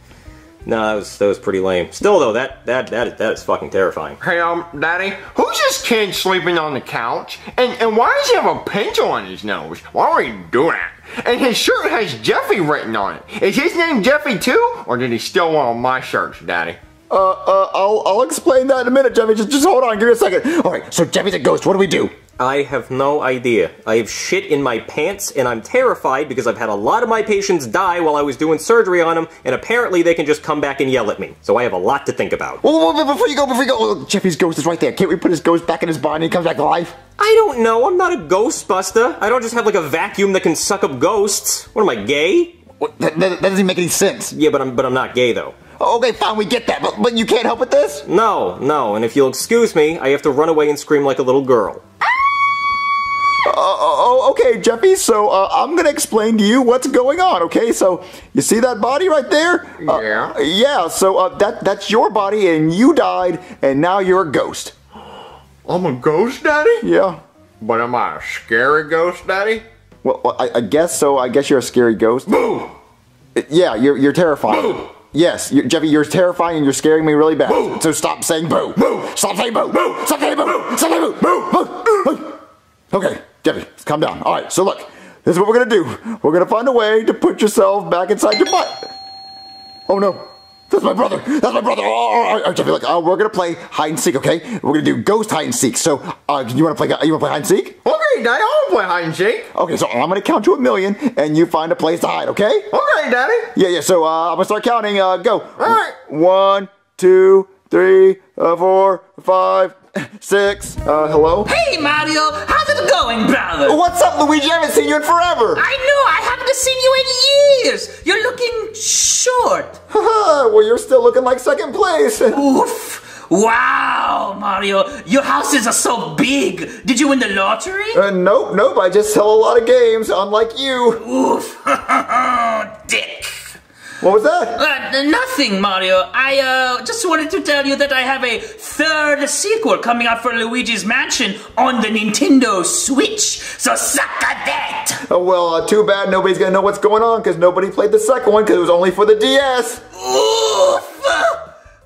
no, that was that was pretty lame. Still though, that that that is, that is fucking terrifying. Hey, um, Daddy, who's this kid sleeping on the couch? And and why does he have a pencil on his nose? Why are he doing that? And his shirt has Jeffy written on it. Is his name Jeffy too, or did he steal one of my shirts, Daddy? Uh, uh, I'll, I'll explain that in a minute, Jeffy. Just, just hold on, give me a second. All right, so Jeffy's a ghost. What do we do? I have no idea. I have shit in my pants, and I'm terrified because I've had a lot of my patients die while I was doing surgery on them, and apparently they can just come back and yell at me. So I have a lot to think about. Well, well, before you go, before you go, oh, Jeffy's ghost is right there. Can't we put his ghost back in his body and he comes back alive? I don't know. I'm not a ghostbuster. I don't just have like a vacuum that can suck up ghosts. What am I, gay? What, that, that, that doesn't make any sense. Yeah, but I'm but I'm not gay though. Okay, fine, we get that, but, but you can't help with this? No, no, and if you'll excuse me, I have to run away and scream like a little girl. Uh, oh, okay, Jeffy. So uh, I'm gonna explain to you what's going on. Okay, so you see that body right there? Uh, Yeah. yeah. So uh, that that's your body, and you died, and now you're a ghost. I'm a ghost, Daddy? Yeah. But am I a scary ghost, Daddy? Well, well, I, I guess so. I guess you're a scary ghost. Boo! Yeah, you're you're terrifying. Boo! Yes, you Jeffy, you're terrifying and you're scaring me really bad. Boo! So stop saying boo. Boo! Stop saying boo. Boo! Stop saying boo. Stop saying boo. Boo. Boo. Boo. Okay, Jeffy, calm down. All right, so look, this is what we're gonna do. We're gonna find a way to put yourself back inside your butt. Oh no. That's my brother. That's my brother. Oh, all right, Jeffy, look, uh, we're gonna play hide and seek, okay? We're gonna do ghost hide and seek. So, uh, you wanna play? You wanna play hide and seek? Okay, Daddy, I'll play hide and seek. Okay, so I'm gonna count to a million, and you find a place to hide, okay? Okay, Daddy. Yeah, yeah. So uh, I'm gonna start counting. Uh, go. All right. One, two, three, uh, four, five, six. Uh, hello. Hey, Mario, how's going, brother? What's up, Luigi? I haven't seen you in forever. I know, I haven't seen you in years. You're looking short. well, you're still looking like second place. Oof. Wow, Mario, your houses are so big. Did you win the lottery? Uh, nope, nope. I just sell a lot of games, unlike you. Oof. Dick. What was that? Uh, nothing, Mario. I uh, just wanted to tell you that I have a third sequel coming out for Luigi's Mansion on the Nintendo Switch. So suck a that. Oh, well, uh, too bad nobody's gonna know what's going on because nobody played the second one because it was only for the DS. Oof.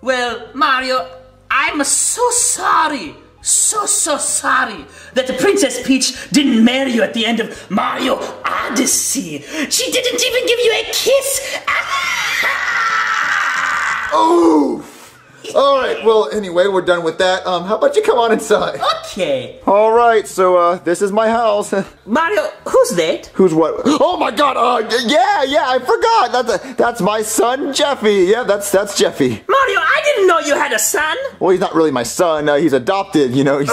Well, Mario, I'm so sorry. So, so sorry that the Princess Peach didn't marry you at the end of Mario Odyssey. She didn't even give you a kiss. Ah! Ooh. All right. Well, anyway, we're done with that. Um, how about you come on inside? Okay. All right. So, uh, this is my house. Mario, who's that? Who's what? Oh my God! Uh, yeah, yeah, I forgot. That's a, that's my son Jeffy. Yeah, that's that's Jeffy. Mario, I didn't know you had a son. Well, he's not really my son. Uh, he's adopted. You know. He's,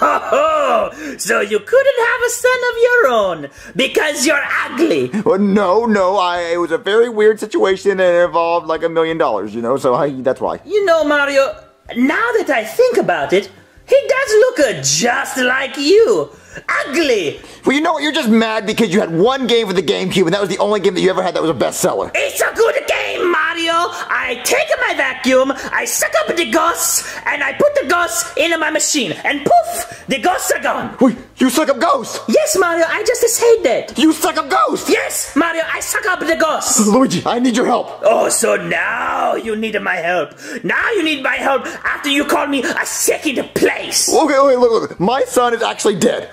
Oh, so you couldn't have a son of your own because you're ugly. Well, no, no. I it was a very weird situation and it involved like a million dollars. You know, so I, that's why. You know, Mario, now that I think about it, he does look just like you. Ugly. Well, you know what? You're just mad because you had one game for the GameCube and that was the only game that you ever had that was a bestseller. It's a good game, Mario. I take my vacuum, I suck up the ghosts, and I put the ghosts into my machine, and poof, the ghosts are gone. Wait, you suck up ghosts? Yes, Mario, I just said that. You suck up ghosts? Yes, Mario, I suck up the ghosts. Luigi, I need your help. Oh, so now you need my help. Now you need my help after you called me a second place. Okay, okay, look, look. My son is actually dead.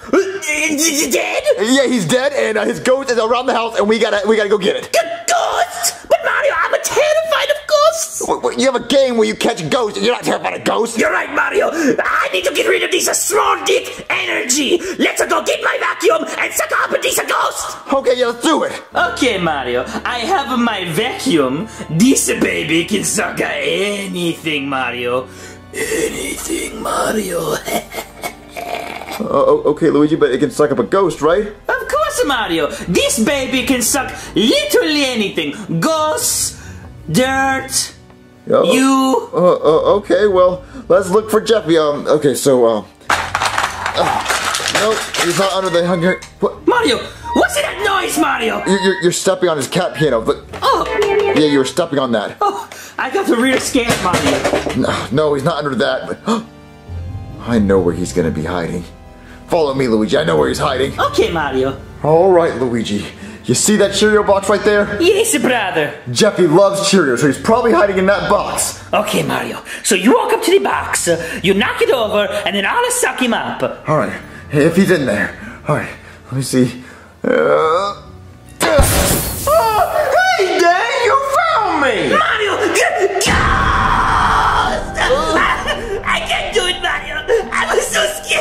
Dead? Yeah, he's dead, and uh, his ghost is around the house, and we gotta we gotta go get it. Ghost? But Mario, I'm a terrified of ghosts. Wait, wait, You have a game where you catch ghosts, and you're not terrified of ghosts. You're right, Mario. I need to get rid of this small dick energy. Let's go get my vacuum and suck up this ghost. Okay, yeah, let's do it. Okay, Mario. I have my vacuum. This baby can suck anything, Mario. Anything, Mario. Uh, okay, Luigi, but it can suck up a ghost, right? Of course, Mario. This baby can suck literally anything. Ghosts, dirt, Uh, you. Uh, uh, okay, well, let's look for Jeffy. Um, okay, so, uh, uh nope, he's not under the hunger. What? Mario, what's that noise, Mario? You're, you're, you're stepping on his cat piano, but Oh, yeah, you were stepping on that. oh, I got the real scared, Mario. No, no, he's not under that, but I know where he's gonna be hiding. Follow me, Luigi. I know where he's hiding. Okay, Mario. All right, Luigi. You see that Cheerio box right there? Yes, brother. Jeffy loves Cheerios, so he's probably hiding in that box. Okay, Mario. So you walk up to the box, you knock it over, and then I'll suck him up. All right, hey, if he's in there. All right, let me see. Uh, Oh, hey, Dad, you found me! Mario!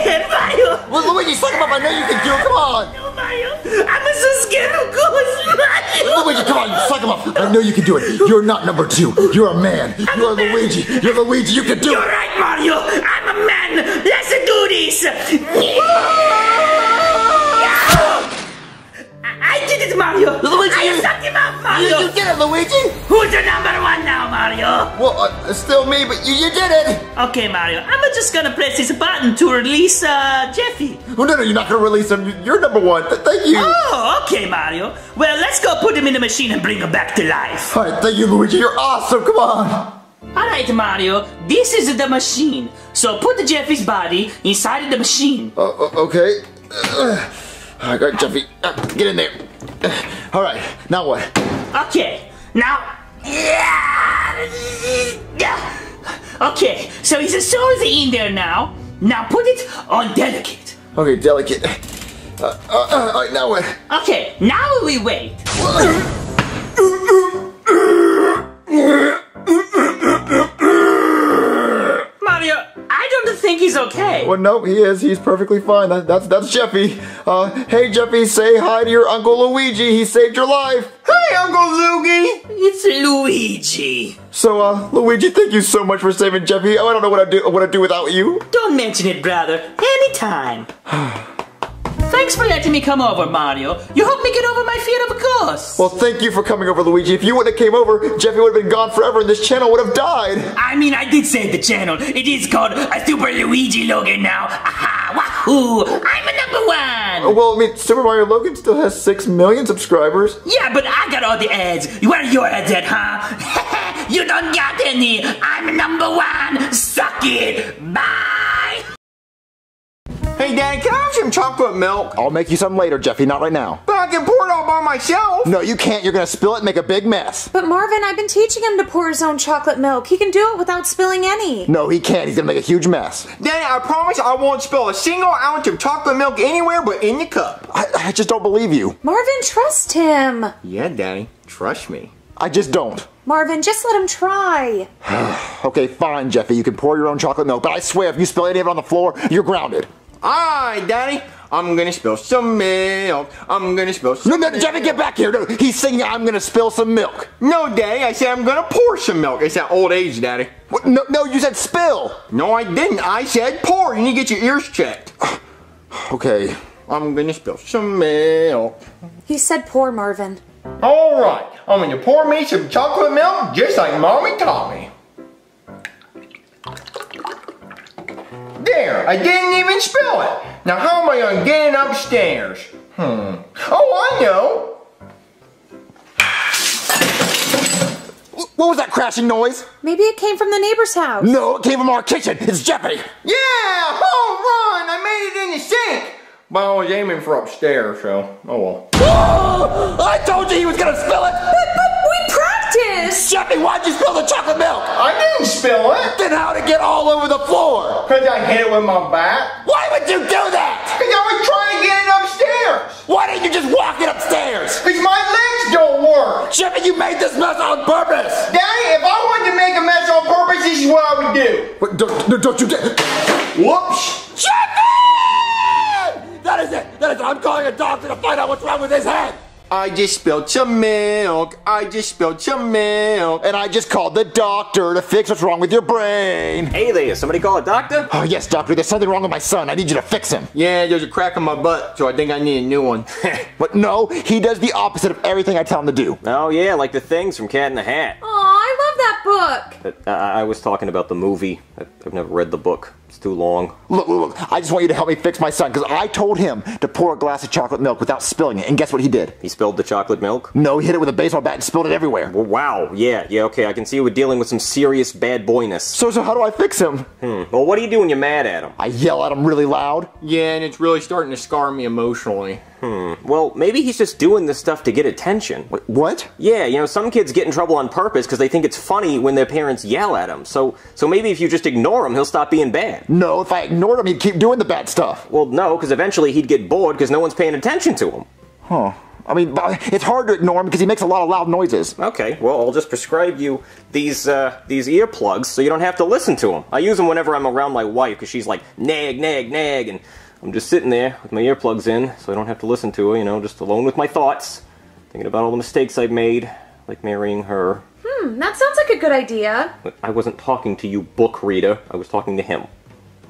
Scared, Mario! well, Luigi, suck him up. I know you can do it. Come on. No, Mario! I'm so scared of ghosts, Mario! Luigi, come on, suck him up. I know you can do it. You're not number two. You're a man. You're Luigi. You're Luigi. You can do You're it. right, Mario! I'm a man! Let's do this! I did it, Mario! Luigi, I you- sucked him up, You, Mario! you did it, Luigi. Who's the number one now, Mario? well, uh, it's still me, but you, you did it! Okay, Mario, I'm just gonna press this button to release uh, Jeffy. Oh, no, no, you're not gonna release him. You- You're number one. Th- thank you. Oh, okay, Mario. Well, let's go put him in the machine and bring him back to life. All right, thank you, Luigi. You're awesome. Come on. All right, Mario, this is the machine. So put the Jeffy's body inside of the machine. Uh, uh, okay. Uh, all right, Jeffy, uh, get in there. All right, now what? Okay, now. Okay, so he's as soon in there now. Now put it on delicate. Okay, delicate. Uh, uh, uh, all right, now what? Okay, now we wait. think he's okay. Well, no, he is. He's perfectly fine. That, that's that's Jeffy. Uh, hey, Jeffy, say hi to your Uncle Luigi. He saved your life. Hey, Uncle Luigi. It's Luigi. So, uh, Luigi, thank you so much for saving Jeffy. Oh, I don't know what I'd do what I'd do without you. Don't mention it, brother. Anytime. Thanks for letting me come over, Mario. You helped me get over my fear of ghosts. Well, thank you for coming over, Luigi. If you wouldn't have came over, Jeffy would have been gone forever, and this channel would have died. I mean, I did save the channel. It is called a Super Luigi Logan now. Aha, wahoo! I'm a number one. Uh, well, I mean, Super Mario Logan still has six million subscribers. Yeah, but I got all the ads. Where are your ads at, huh? you don't got any. I'm number one. Suck it. Bye. Hey, Dad, can I have some chocolate milk? I'll make you some later, Jeffy. Not right now. But I can pour it all by myself. No, you can't. You're gonna spill it and make a big mess. But Marvin, I've been teaching him to pour his own chocolate milk. He can do it without spilling any. No, he can't. He's gonna make a huge mess. Daddy, I promise I won't spill a single ounce of chocolate milk anywhere but in the cup. I, I just don't believe you. Marvin, trust him. Yeah, Daddy, trust me. I just don't. Marvin, just let him try. Okay, fine, Jeffy. You can pour your own chocolate milk, but I swear if you spill any of it on the floor, you're grounded. Alright, Daddy, I'm gonna spill some milk. I'm gonna spill some No, no, milk. Jeffy, get back here. No, he's singing, I'm gonna spill some milk. No, Daddy, I said I'm gonna pour some milk. It's that old age, Daddy. What? No, no, you said spill. No, I didn't. I said pour. You need to get your ears checked. Okay. I'm gonna spill some milk. He said pour, Marvin. Alright, I'm gonna pour me some chocolate milk just like Mommy taught me. There, I didn't even spill it. Now how am I gonna get it upstairs? Hmm. Oh, I know. What was that crashing noise? Maybe it came from the neighbor's house. No, it came from our kitchen. It's Jeffy. Yeah, home run! I made it in the sink. But I was aiming for upstairs, so oh well. Oh, I told you he was gonna spill it. But, but we practiced. Jeffy, why'd you spill the chocolate milk? I didn't spill it. Then how'd it get all over the floor? Cause I hit it with my bat. Why would you do that? Cause I was trying to get it upstairs. Why didn't you just walk it upstairs? Cause my legs don't work. Jeffy, you made this mess on purpose. Daddy, if I wanted to make a mess on purpose, this is what I would do. Wait, don't, no, don't you get... Whoops. Jeffy! That is it. That is it. I'm calling a doctor to find out what's wrong with his head. I just spilled some milk. I just spilled some milk. And I just called the doctor to fix what's wrong with your brain. Hey there, somebody call a doctor? Oh, yes, doctor. There's something wrong with my son. I need you to fix him. Yeah, there's a crack in my butt, so I think I need a new one. But no, he does the opposite of everything I tell him to do. Oh yeah, like the things from Cat in the Hat. Aw, I love that book. I, I was talking about the movie. I- I've never read the book. It's too long. Look, look, look. I just want you to help me fix my son because I told him to pour a glass of chocolate milk without spilling it. And guess what he did? He spilled the chocolate milk? No, he hit it with a baseball bat and spilled it everywhere. Well, wow, yeah, yeah, okay. I can see you were dealing with some serious bad boyness. So, so how do I fix him? Hmm. Well, what do you do when you're mad at him? I yell at him really loud. Yeah, and it's really starting to scar me emotionally. Hmm. Well, maybe he's just doing this stuff to get attention. Wait, what? Yeah, you know, some kids get in trouble on purpose because they think it's funny when their parents yell at them. So, so maybe if you just ignore him, he'll stop being bad. No, if I ignored him, he'd keep doing the bad stuff. Well, no, because eventually he'd get bored because no one's paying attention to him. Huh. I mean, it's hard to ignore him because he makes a lot of loud noises. Okay, well, I'll just prescribe you these uh, these earplugs so you don't have to listen to him. I use them whenever I'm around my wife because she's like nag, nag, nag, and I'm just sitting there with my earplugs in so I don't have to listen to her. You know, just alone with my thoughts, thinking about all the mistakes I've made, like marrying her. Hmm, that sounds like a good idea. But I wasn't talking to you, book reader. I was talking to him.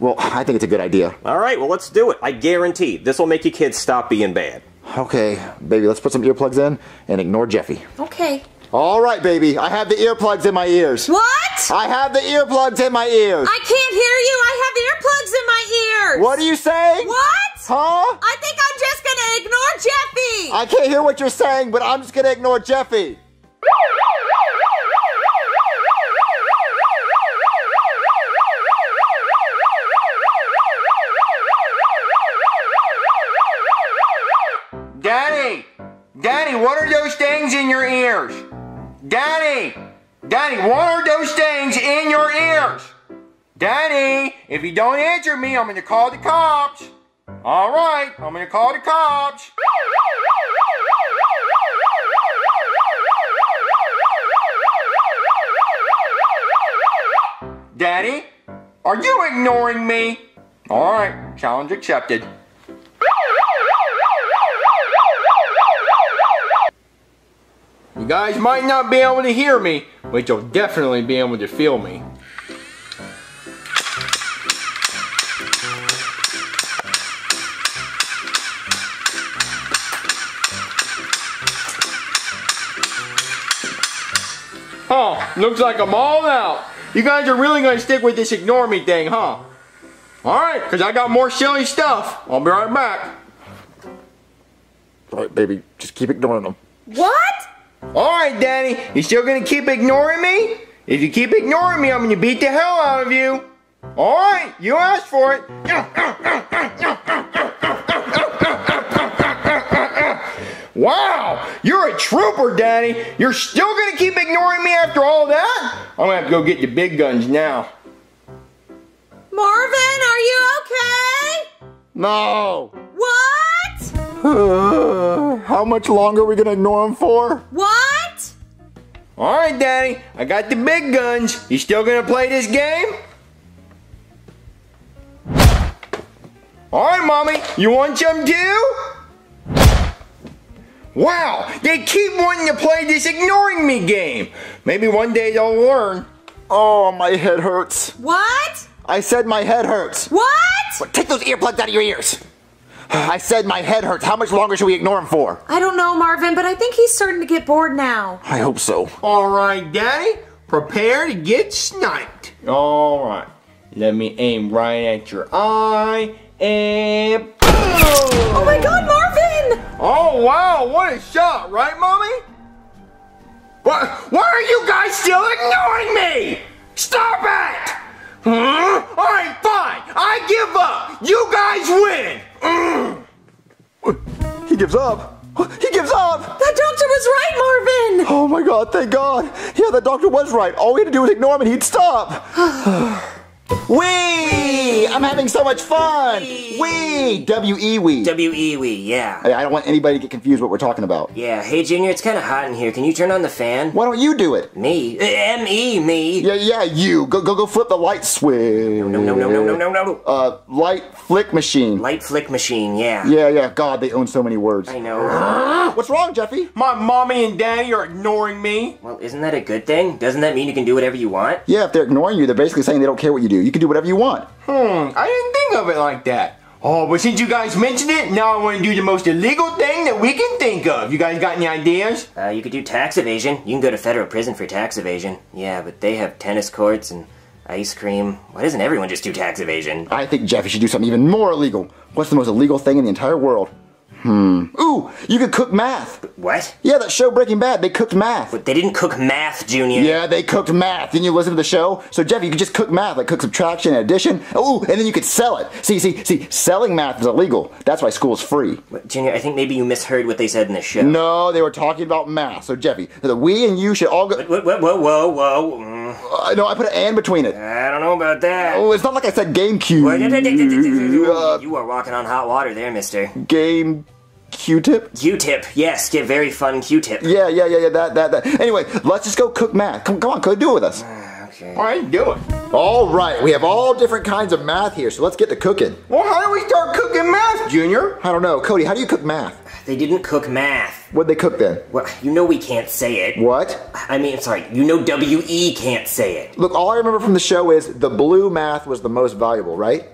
Well, I think it's a good idea. All right, well, let's do it. I guarantee this will make you kids stop being bad. Okay, baby, let's put some earplugs in and ignore Jeffy. Okay. All right, baby. I have the earplugs in my ears. What? I have the earplugs in my ears. I can't hear you. I have earplugs in my ears. What are you saying? What? Huh? I think I'm just gonna ignore Jeffy. I can't hear what you're saying, but I'm just gonna ignore Jeffy. Daddy! Daddy, what are those things in your ears? Daddy! Daddy, what are those things in your ears? Daddy, if you don't answer me, I'm gonna call the cops. All right, I'm gonna call the cops. Daddy, are you ignoring me? All right, challenge accepted. You guys might not be able to hear me, but you'll definitely be able to feel me. Oh, looks like I'm all out. You guys are really gonna stick with this ignore me thing, huh? Alright, because I got more silly stuff. I'll be right back. All right, baby. Just keep ignoring them. What? Alright, Daddy, you still gonna keep ignoring me? If you keep ignoring me, I'm gonna beat the hell out of you. Alright, you asked for it. Wow, you're a trooper, Daddy. You're still gonna keep ignoring me after all that? I'm gonna have to go get the big guns now. Marvin, are you okay? No. What? How much longer are we gonna ignore him for? What? Alright, Daddy, I got the big guns. You still gonna play this game? Alright, Mommy, you want some too? Wow, they keep wanting to play this ignoring me game. Maybe one day they'll learn. Oh, my head hurts. What? I said my head hurts. What? Take those earplugs out of your ears. I said my head hurts. How much longer should we ignore him for? I don't know, Marvin, but I think he's starting to get bored now. I hope so. Alright, Daddy, prepare to get sniped. Alright, let me aim right at your eye and boom! Oh my god, Marvin! Oh wow, what a shot, right, Mommy? Why, why are you guys still ignoring me? Stop it! Hmm? Huh? Alright, fine, I give up. You guys win. He gives up. He gives up. That doctor was right, Marvin! Oh my god, thank god. Yeah, the doctor was right. All we had to do was ignore him and he'd stop. Wee! I'm having so much fun. Wee! W-E wee. W-E wee, yeah. Hey, I don't want anybody to get confused what we're talking about. Yeah, hey Junior, it's kind of hot in here. Can you turn on the fan? Why don't you do it? Me? Uh, M-E, me. Yeah, yeah, you. Go, go, go flip the light switch. No, no, no, no, no, no, no. Uh, light flick machine. Light flick machine, yeah. Yeah, yeah. God, they own so many words. I know. What's wrong, Jeffy? My mommy and daddy are ignoring me. Well, isn't that a good thing? Doesn't that mean you can do whatever you want? Yeah, if they're ignoring you, they're basically saying they don't care what you do. You can do whatever you want. Hmm, I didn't think of it like that. Oh, but since you guys mentioned it, now I want to do the most illegal thing that we can think of. You guys got any ideas? Uh, you could do tax evasion. You can go to federal prison for tax evasion. Yeah, but they have tennis courts and ice cream. Why doesn't everyone just do tax evasion? I think Jeffy should do something even more illegal. What's the most illegal thing in the entire world? Hmm. Ooh, you could cook math. What? Yeah, that show Breaking Bad, they cooked math. But they didn't cook math, Junior. Yeah, they cooked math. Didn't you listen to the show? So, Jeff, you could just cook math, like cook subtraction and addition. Ooh, and then you could sell it. See, see, see, selling math is illegal. That's why school's free. What, Junior, I think maybe you misheard what they said in the show. No, they were talking about math. So, Jeffy, the we and you should all go. Whoa, whoa, whoa, whoa, whoa. Mm, I know, I put an and between it. I don't know about that. Oh, it's not like I said GameCube. Uh, you are walking on hot water there, mister. Game Q-tip? Q-tip, yes, get very fun Q-tip. Yeah, yeah, yeah, yeah, that, that, that. Anyway, let's just go cook math. Come, come on, Cody, do it with us. Ah, okay. All right, do it. All right, we have all different kinds of math here, so let's get to cooking. Well, how do we start cooking math, Junior? I don't know. Cody, how do you cook math? They didn't cook math. What'd they cook then? Well, you know we can't say it. What? I mean, sorry, you know W-E can't say it. Look, all I remember from the show is the blue math was the most valuable, right?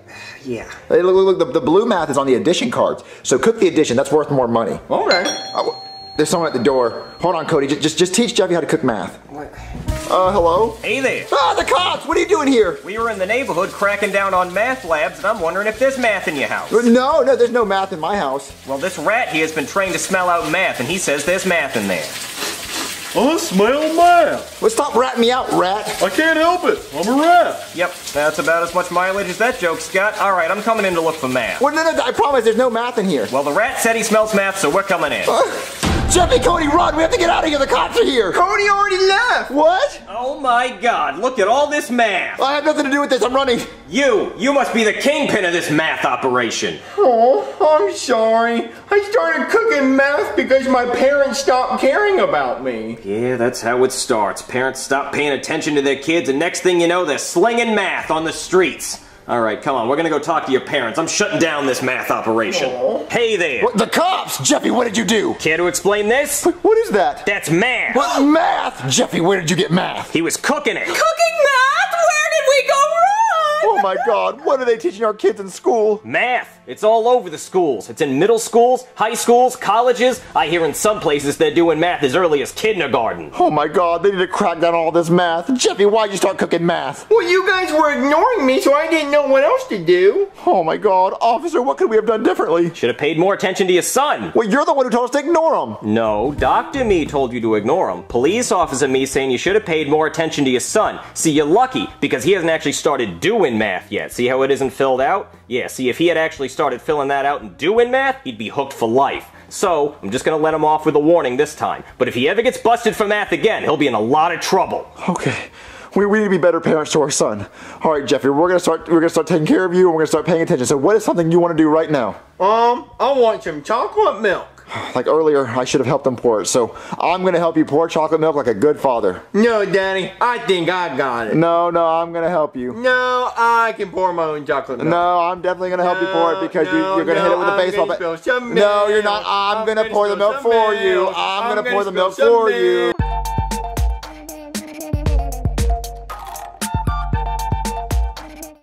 Yeah. Look, look, look, the, the blue math is on the addition cards. So cook the addition, that's worth more money. Okay. Uh, There's someone at the door. Hold on, Cody. Just, just, just teach Jeffy how to cook math. What? Uh, hello? Hey there. Ah, the cops! What are you doing here? We were in the neighborhood cracking down on math labs, and I'm wondering if there's math in your house. No, no, there's no math in my house. Well, this rat here has been trained to smell out math, and he says there's math in there. I smell math. Well, stop ratting me out, rat. I can't help it. I'm a rat. Yep, that's about as much mileage as that joke's got. All right, I'm coming in to look for math. Well, no, no, I promise there's no math in here. Well, the rat said he smells math, so we're coming in. Jeffy, Cody, run! We have to get out of here. The cops are here. Cody already left. What? Oh my god, look at all this math. I have nothing to do with this. I'm running. You, you must be the kingpin of this math operation. Oh, I'm sorry. I started cooking math because my parents stopped caring about me. Yeah, that's how it starts. Parents stop paying attention to their kids, and next thing you know, they're slinging math on the streets. All right, come on, we're gonna go talk to your parents. I'm shutting down this math operation. Hey there. What, the cops! Jeffy, what did you do? Care to explain this? What is that? That's math. What math? Jeffy, where did you get math? He was cooking it. Cooking math? Where did we go wrong? Oh my god, what are they teaching our kids in school? Math. It's all over the schools. It's in middle schools, high schools, colleges. I hear in some places they're doing math as early as kindergarten. Oh my god, they need to crack down on all this math. Jeffy, why'd you start cooking math? Well, you guys were ignoring me, so I didn't know what else to do. Oh my god, officer, what could we have done differently? Should have paid more attention to your son. Well, you're the one who told us to ignore him. No, Dr. Me told you to ignore him. Police officer Me saying you should have paid more attention to your son. See, you're lucky because he hasn't actually started doing math yet. See how it isn't filled out? Yeah, see, if he had actually started filling that out and doing math, he'd be hooked for life. So, I'm just gonna let him off with a warning this time. But if he ever gets busted for math again, he'll be in a lot of trouble. Okay. We, we need to be better parents to our son. All right, Jeffrey, we're gonna start. We're gonna start taking care of you, and we're gonna start paying attention. So, what is something you want to do right now? Um, I want some chocolate milk. Like earlier, I should have helped them pour it. So, I'm gonna help you pour chocolate milk like a good father. No, Daddy, I think I got it. No, no, I'm gonna help you. No, I can pour my own chocolate milk. No, I'm definitely gonna help you pour it because you, no, you're gonna no, hit it with a baseball bat. No, you're not. I'm, I'm gonna gonna pour the milk for you. I'm, I'm gonna gonna pour the milk for milk. you.